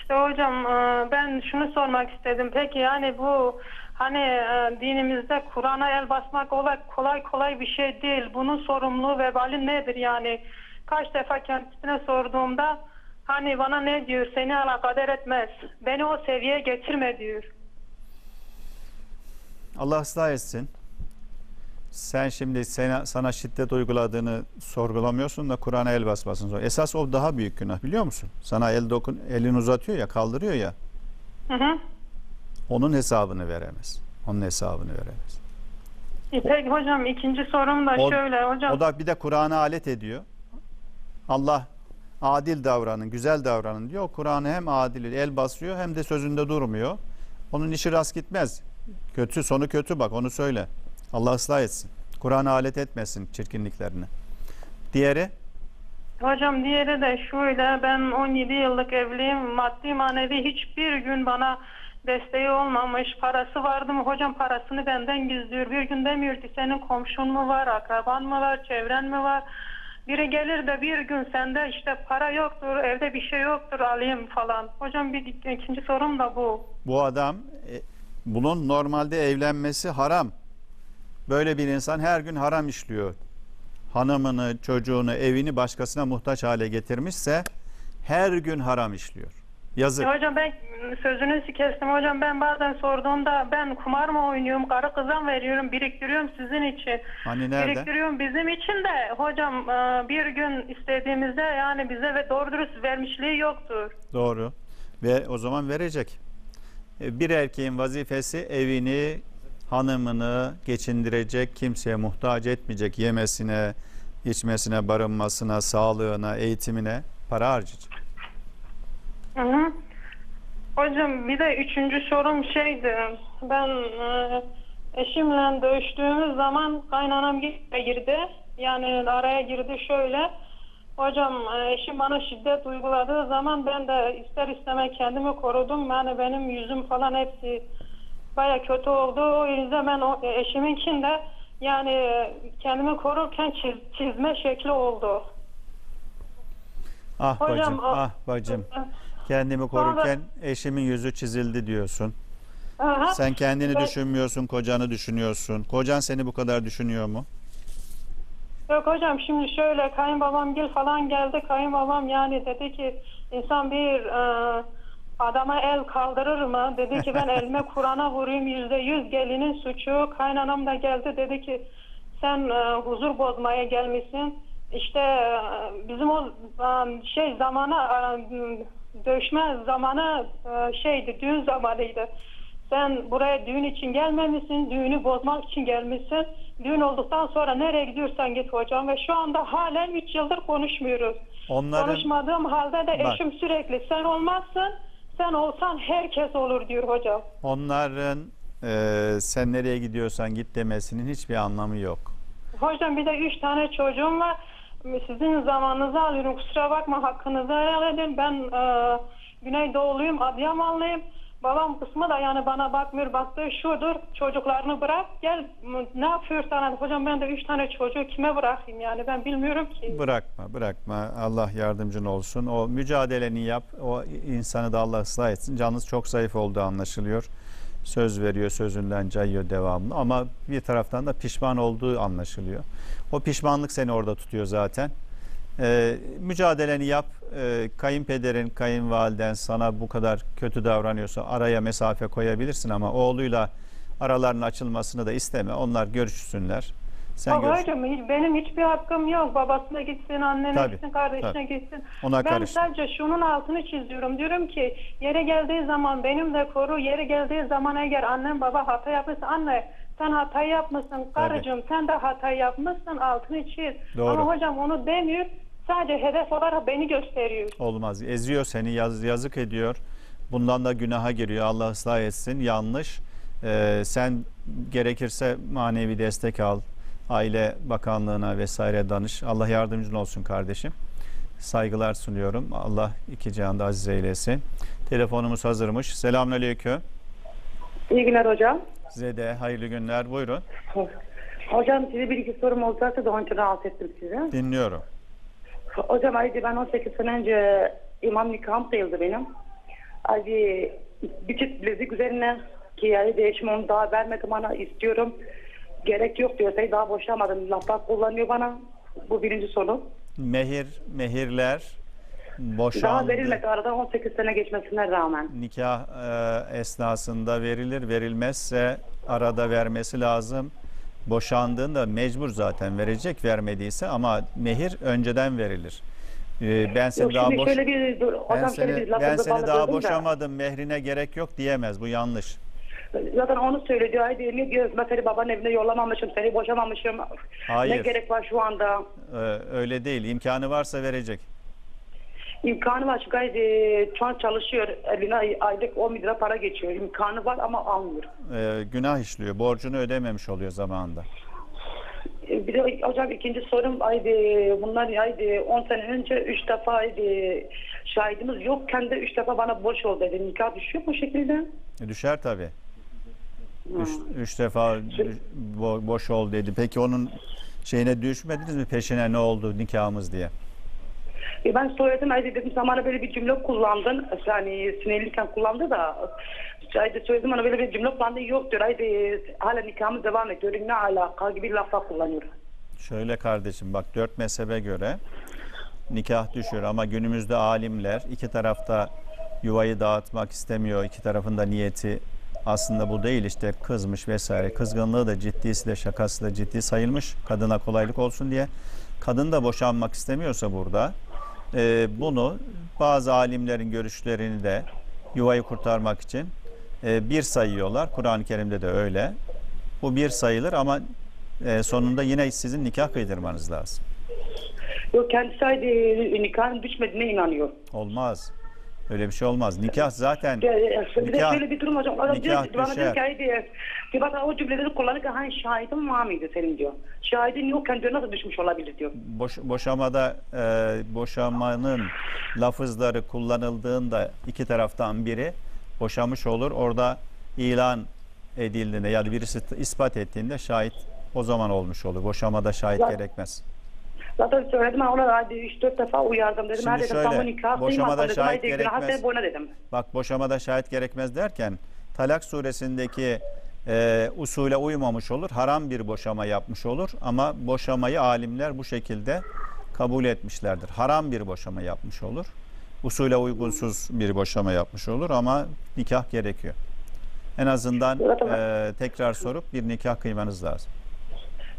İşte hocam e, ben şunu sormak istedim. Peki yani bu hani e, dinimizde Kur'an'a el basmak kolay kolay kolay bir şey değil. Bunun sorumluluğu vebali nedir yani? Kaç defa kendisine sorduğumda hani bana ne diyor? Seni alakadar etmez. Beni o seviyeye getirme diyor. Allah ıslah etsin. Sen şimdi sana, sana şiddet uyguladığını sorgulamıyorsun da Kur'an'a el basmasın. Esas o daha büyük günah biliyor musun? Sana el dokun, elini uzatıyor ya, kaldırıyor ya. Hı hı. Onun hesabını veremez. Onun hesabını veremez. E, Peki hocam ikinci sorum da O- şöyle hocam. O da bir de Kur'an'a alet ediyor. Allah adil davranın, güzel davranın diyor. Kur'an'ı hem adil el basıyor hem de sözünde durmuyor. Onun işi rast gitmez. Kötü sonu kötü bak onu söyle. Allah ıslah etsin. Kur'an'a alet etmesin çirkinliklerini. Diğeri? Hocam diğeri de şöyle ben 17 yıllık evliyim. Maddi manevi hiçbir gün bana desteği olmamış. Parası vardı mı? Hocam parasını benden gizliyor. Bir gün demiyor ki senin komşun mu var akraban mı var çevren mi var? Biri gelir de bir gün sende işte para yoktur evde bir şey yoktur alayım falan. Hocam bir ikinci sorum da bu. Bu adam e, bunun normalde evlenmesi haram. Böyle bir insan her gün haram işliyor. Hanımını, çocuğunu, evini başkasına muhtaç hale getirmişse her gün haram işliyor. Yazık. Ya hocam ben sözünüzü kestim hocam ben bazen sorduğumda ben kumar mı oynuyorum karı kıza mı veriyorum biriktiriyorum sizin için Hani nerede? biriktiriyorum bizim için de hocam e, bir gün istediğimizde yani bize ve doğru dürüst vermişliği yoktur. Doğru. Ve o zaman verecek. E, Bir erkeğin vazifesi evini, hanımını geçindirecek, kimseye muhtaç etmeyecek, yemesine, içmesine, barınmasına, sağlığına, eğitimine para harcayacak. Hı hı. Hocam bir de üçüncü sorum şeydi ben e, eşimle dövüştüğümüz zaman kaynanam girdi yani araya girdi şöyle hocam e, eşim bana şiddet uyguladığı zaman ben de ister istemez kendimi korudum yani benim yüzüm falan hepsi baya kötü oldu o yüzden ben o, eşiminkinde yani e, kendimi korurken çiz- çizme şekli oldu. Ah Hocam, bacım, ah bacım. Kendimi korurken eşimin yüzü çizildi diyorsun. Aha. Sen kendini Ben- düşünmüyorsun, kocanı düşünüyorsun. Kocan seni bu kadar düşünüyor mu? Yok hocam şimdi şöyle kayınbabam gel falan geldi. Kayınbabam yani dedi ki insan bir e, adama el kaldırır mı? Dedi ki ben elime Kur'an'a vurayım yüzde yüz gelinin suçu. Kaynanam da geldi dedi ki sen e, huzur bozmaya gelmişsin. İşte e, bizim o e, şey zamana e, dövüşme zamanı e, şeydi düğün zamanıydı. Sen buraya düğün için gelmemişsin, düğünü bozmak için gelmişsin. Düğün olduktan sonra nereye gidiyorsan git hocam ve şu anda halen 3 yıldır konuşmuyoruz. Onların Konuşmadığım halde de Bak. eşim sürekli sen olmazsın, sen olsan herkes olur diyor hocam. onların e, sen nereye gidiyorsan git demesinin hiçbir anlamı yok. Hocam bir de üç tane çocuğum var. Sizin zamanınızı alıyorum. Kusura bakma hakkınızı helal edin. Ben e, Güneydoğuluyum, Adıyamanlıyım. Babam kısmı da yani bana bakmıyor. Baktığı şudur. Çocuklarını bırak. Gel ne yapıyorsan. Hani hocam ben de üç tane çocuğu kime bırakayım yani ben bilmiyorum ki. Bırakma, bırakma. Allah yardımcın olsun. O mücadeleni yap. O insanı da Allah ıslah etsin. Canınız çok zayıf olduğu anlaşılıyor. Söz veriyor, sözünden cayıyor devamlı. Ama bir taraftan da pişman olduğu anlaşılıyor. O pişmanlık seni orada tutuyor zaten. Ee, mücadeleni yap. Ee, kayınpederin, kayınvaliden sana bu kadar kötü davranıyorsa araya mesafe koyabilirsin ama oğluyla aralarının açılmasını da isteme. Onlar görüşsünler. Sen Baba görüş. hocam hiç- benim hiçbir hakkım yok. Babasına gitsin, annene Tabii, gitsin, kardeşine tabii. gitsin. Ona ben karış. sadece şunun altını çiziyorum. Diyorum ki yere geldiği zaman benim de koru. Yere geldiği zaman eğer annem baba hata yapmışsa anne sen hata yapmışsın. Karıcığım sen de hata yapmışsın. Altını çiz. Doğru. Ama hocam onu demiyor. Sadece hedef olarak beni gösteriyor. Olmaz. Eziyor seni, yaz, yazık ediyor. Bundan da günaha giriyor. Allah ıslah etsin. Yanlış. Ee, sen gerekirse manevi destek al. Aile Bakanlığı'na vesaire danış. Allah yardımcın olsun kardeşim. Saygılar sunuyorum. Allah iki cihanda aziz eylesin. Telefonumuz hazırmış. Selamünaleyküm. İyi günler hocam. Size de hayırlı günler. Buyurun. Hocam size bir iki sorum olacaktı da onun için rahatsız ettim sizi. Dinliyorum. Hocam haydi ben 18 sene önce imam nikahım sayıldı benim. Haydi bir çift bilezik üzerine ki yani değişim onu daha vermedi bana istiyorum. Gerek yok diyor. Sayı daha boşamadım. Laflar kullanıyor bana. Bu birinci soru. Mehir, mehirler Daha boşandı. verilmedi. Aradan 18 sene geçmesine rağmen. nikah e, esnasında verilir. Verilmezse arada vermesi lazım. Boşandığında mecbur zaten verecek vermediyse ama mehir önceden verilir. E, ben seni Yok, daha boş şöyle bir, dur, ben şöyle seni, bir ben seni daha boşamadım. Mehrine gerek yok diyemez. Bu yanlış. Zaten onu söyledi. Haydi ne diyoruz? Mesela babanın evine yollamamışım, seni boşamamışım. Hayır. Ne gerek var şu anda? E, öyle değil. İmkanı varsa verecek. İmkanı var çünkü haydi şu an çalışıyor. Eline ay- aylık 10 bin lira para geçiyor. İmkanı var ama almıyor. E, günah işliyor. Borcunu ödememiş oluyor zamanında. E, Bir de hocam ikinci sorum haydi bunlar haydi 10 sene önce 3 defa haydi şahidimiz yokken de 3 defa bana boş ol dedi. Nikah düşüyor mu bu şekilde? E, düşer tabii. Üç, üç defa bo- boş ol dedi. Peki onun şeyine düşmediniz mi peşine ne oldu nikahımız diye? E ben söyledim haydi dedim sen bana böyle bir cümle kullandın. Yani sinirliyken kullandı da haydi söyledim bana böyle bir cümle kullandı yok diyor. Haydi hala nikahımız devam ediyor. Ne alaka gibi laflar kullanıyor. Şöyle kardeşim bak dört mezhebe göre nikah düşür ama günümüzde alimler iki tarafta yuvayı dağıtmak istemiyor. iki tarafın da niyeti aslında bu değil işte kızmış vesaire. Kızgınlığı da ciddisi de şakası da ciddi sayılmış kadına kolaylık olsun diye. Kadın da boşanmak istemiyorsa burada e, bunu bazı alimlerin görüşlerini de yuvayı kurtarmak için e, bir sayıyorlar. Kur'an-ı Kerim'de de öyle. Bu bir sayılır ama e, sonunda yine sizin nikah kıydırmanız lazım. Yok kendisi haydi nikahın düşmediğine inanıyor. Olmaz. Öyle bir şey olmaz. Nikah zaten Bir de nikah, şöyle bir durum hocam. Adam diyor, nikah ki- bana diyor düşer. ki haydi diyor, bak o cümleleri kullanırken hani şahidin var mıydı senin diyor. Şahidin yokken diyor nasıl düşmüş olabilir diyor. boş, boşamada e, boşamanın lafızları kullanıldığında iki taraftan biri boşamış olur. Orada ilan edildiğinde yani birisi ispat ettiğinde şahit o zaman olmuş olur. Boşamada şahit Ya- gerekmez. Zaten söyledim ona hadi 3-4 defa uyardım dedim. Şimdi Her dedim şöyle, nikah boşamada dedim. şahit Haydi gerekmez. boyuna dedim. Bak boşamada şahit gerekmez derken Talak suresindeki e, usule uymamış olur. Haram bir boşama yapmış olur ama boşamayı alimler bu şekilde kabul etmişlerdir. Haram bir boşama yapmış olur. usule uygunsuz bir boşama yapmış olur ama nikah gerekiyor. En azından e, tekrar sorup bir nikah kıymanız lazım.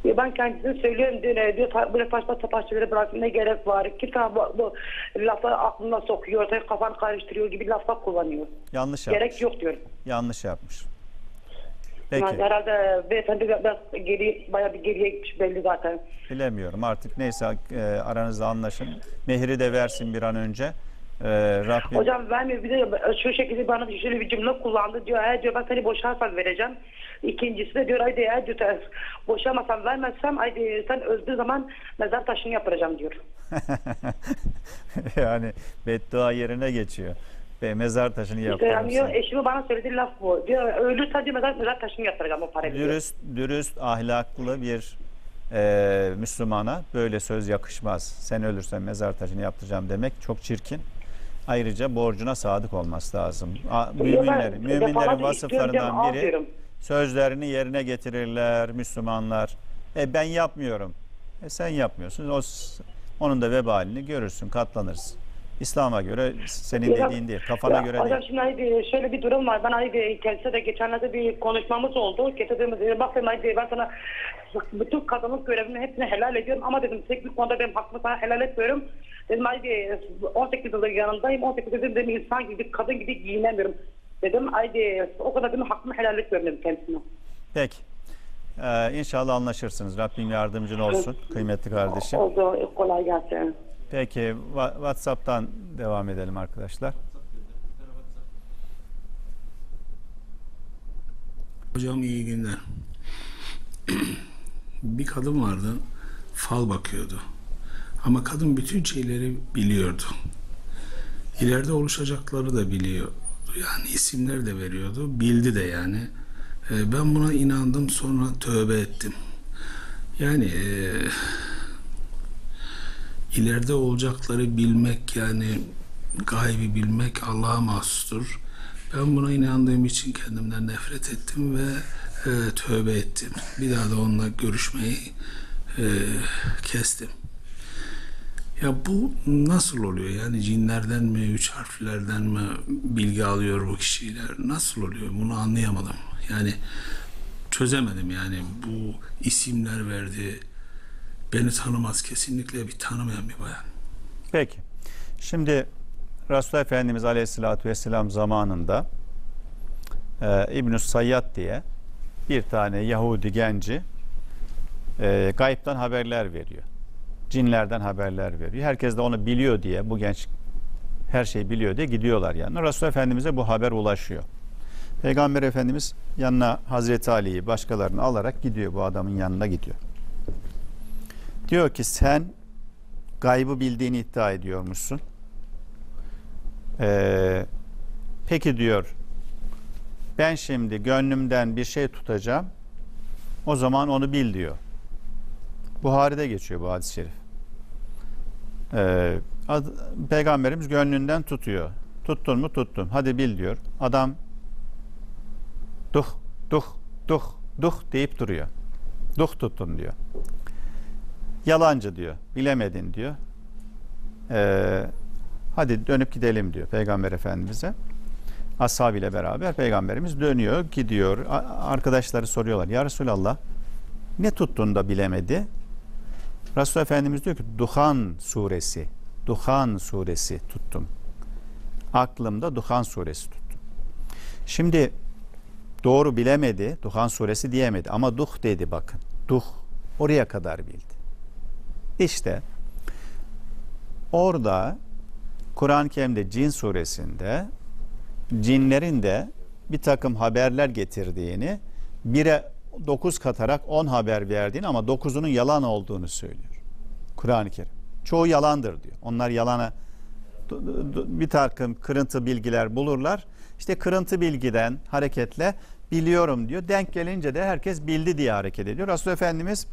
Ya ben kendisine söylüyorum diyor, diyor böyle saçma sapan şeyleri bırakın ne gerek var. Ki bu, bu lafları aklına sokuyor, ortaya kafanı karıştırıyor gibi laflar kullanıyor. Yanlış yapmış. Gerek yok diyor. Yanlış yapmış. Peki. Yani herhalde beyefendi biraz geri, bayağı bir geriye gitmiş belli zaten. Bilemiyorum artık neyse e, aranızda anlaşın. Mehri de versin bir an önce. E, Rabbim Hocam vermiyor bir de şu şekilde bana şöyle bir cümle kullandı diyor. Eğer diyor ben seni boşarsan vereceğim. İkincisi de diyor haydi eğer diyor boşamasam vermezsem haydi sen öldüğü zaman mezar taşını yaptıracağım diyor. yani beddua yerine geçiyor. Ve mezar taşını İşte yani eşimi bana söylediği laf bu. Diyor ölürsen diyor mezar, mezar taşını yaptıracağım o parayı. Dürüst, dürüst, ahlaklı bir e, Müslümana böyle söz yakışmaz. Sen ölürsen mezar taşını yaptıracağım demek çok çirkin. Ayrıca borcuna sadık olması lazım. Ben müminlerin, vasıflarından biri sözlerini yerine getirirler Müslümanlar. E ben yapmıyorum. E sen yapmıyorsun. O onun da vebalini görürsün, katlanırsın. İslam'a göre senin Ya- dediğin değil, kafana ya göre değil. şimdi haydi şöyle bir durum var. Ben haydi kendisiyle de geçenlerde bir konuşmamız oldu. Getirdiğimiz yere bak dedim haydi ben sana bütün kadınlık görevimi hepsini helal ediyorum ama dedim tek bir konuda benim hakkımı sana helal etmiyorum. Dedim haydi 18 yıldır yanındayım. 18 yıldır dedim insan gibi kadın gibi giyinemiyorum. Dedim haydi o kadar dedim hakkımı helal etmiyorum dedim kendisine. Peki. Ee, inşallah anlaşırsınız. Rabbim yardımcın olsun kıymetli kardeşim. Oldu kolay gelsin. Peki WhatsApp'tan devam edelim arkadaşlar. Hocam iyi günler. bir kadın vardı. Fal bakıyordu. Ama kadın bütün şeyleri biliyordu. İleride oluşacakları da biliyordu. Yani isimler de veriyordu. Bildi de yani. Ee, ben buna inandım sonra tövbe ettim. Yani e, ileride olacakları bilmek yani gaybi bilmek Allah'a mahsustur. Ben buna inandığım için kendimden nefret ettim ve e, tövbe ettim. Bir daha da onunla görüşmeyi e, kestim. Ya bu nasıl oluyor? Yani cinlerden mi, üç harflerden mi bilgi alıyor bu kişiler? Nasıl oluyor? Bunu anlayamadım. Yani çözemedim yani bu isimler verdi. Beni tanımaz kesinlikle bir tanımayan bir bayan. Peki. Şimdi Resulullah Efendimiz Aleyhisselatü Vesselam zamanında e, İbn-i Sayyad diye bir tane Yahudi genci e, gayipten haberler veriyor. Cinlerden haberler veriyor. Herkes de onu biliyor diye bu genç her şeyi biliyor diye gidiyorlar yani. Resulullah Efendimiz'e bu haber ulaşıyor. Peygamber Efendimiz yanına Hazreti Ali'yi başkalarını alarak gidiyor bu adamın yanına gidiyor. Diyor ki sen gaybı bildiğini iddia ediyormuşsun. Ee, peki diyor ben şimdi gönlümden bir şey tutacağım. O zaman onu bil diyor. Buhari'de geçiyor bu hadis-i şerif. Ee, ad- Peygamberimiz gönlünden tutuyor. Tuttun mu tuttum. Hadi bil diyor. Adam duh duh duh duh deyip duruyor. Duh tuttun diyor. Yalancı diyor. Bilemedin diyor. Ee, hadi dönüp gidelim diyor Peygamber Efendimiz'e. Ashab ile beraber Peygamberimiz dönüyor, gidiyor. Arkadaşları soruyorlar. Ya Resulallah ne tuttun da bilemedi? Resulullah Efendimiz diyor ki Duhan suresi. Duhan suresi tuttum. Aklımda Duhan suresi tuttum. Şimdi doğru bilemedi. Duhan suresi diyemedi. Ama duh dedi bakın. Duh. Oraya kadar bildi. İşte orada Kur'an-ı Kerim'de cin suresinde cinlerin de bir takım haberler getirdiğini bire 9 katarak 10 haber verdiğini ama 9'unun yalan olduğunu söylüyor. Kur'an-ı Kerim. Çoğu yalandır diyor. Onlar yalana bir takım kırıntı bilgiler bulurlar. İşte kırıntı bilgiden hareketle biliyorum diyor. Denk gelince de herkes bildi diye hareket ediyor. Resulullah Efendimiz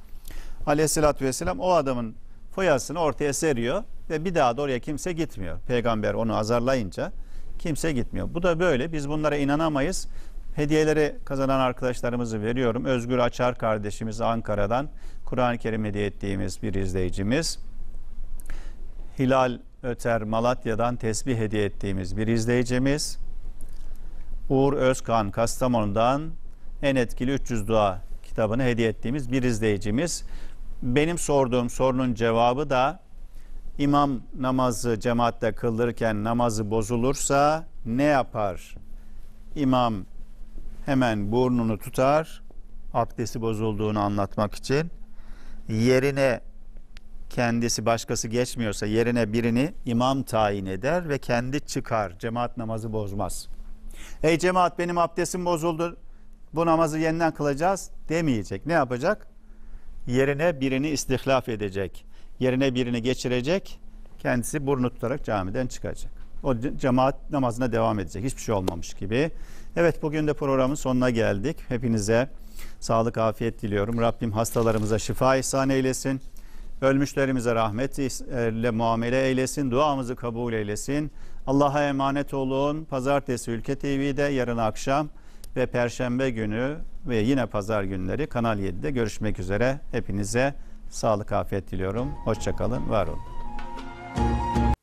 Aleyhisselatü Vesselam o adamın foyasını ortaya seriyor ve bir daha da oraya kimse gitmiyor. Peygamber onu azarlayınca kimse gitmiyor. Bu da böyle. Biz bunlara inanamayız. Hediyeleri kazanan arkadaşlarımızı veriyorum. Özgür Açar kardeşimiz Ankara'dan Kur'an-ı Kerim hediye ettiğimiz bir izleyicimiz. Hilal Öter Malatya'dan tesbih hediye ettiğimiz bir izleyicimiz. Uğur Özkan Kastamonu'dan en etkili 300 dua kitabını hediye ettiğimiz bir izleyicimiz. Benim sorduğum sorunun cevabı da imam namazı cemaatte kıldırırken namazı bozulursa ne yapar? İmam hemen burnunu tutar, abdesti bozulduğunu anlatmak için yerine kendisi başkası geçmiyorsa yerine birini imam tayin eder ve kendi çıkar. Cemaat namazı bozmaz. Ey cemaat benim abdestim bozuldu. Bu namazı yeniden kılacağız demeyecek. Ne yapacak? Yerine birini istihlaf edecek. Yerine birini geçirecek. Kendisi burnu tutarak camiden çıkacak. O ce- cemaat namazına devam edecek. Hiçbir şey olmamış gibi. Evet bugün de programın sonuna geldik. Hepinize sağlık, afiyet diliyorum. Rabbim hastalarımıza şifa ihsan eylesin. Ölmüşlerimize rahmetle muamele eylesin. Duamızı kabul eylesin. Allah'a emanet olun. Pazartesi Ülke TV'de yarın akşam ve Perşembe günü ve yine pazar günleri Kanal 7'de görüşmek üzere. Hepinize sağlık, afiyet diliyorum. Hoşçakalın, var olun.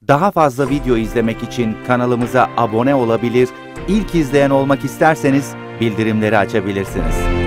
Daha fazla video izlemek için kanalımıza abone olabilir, ilk izleyen olmak isterseniz bildirimleri açabilirsiniz.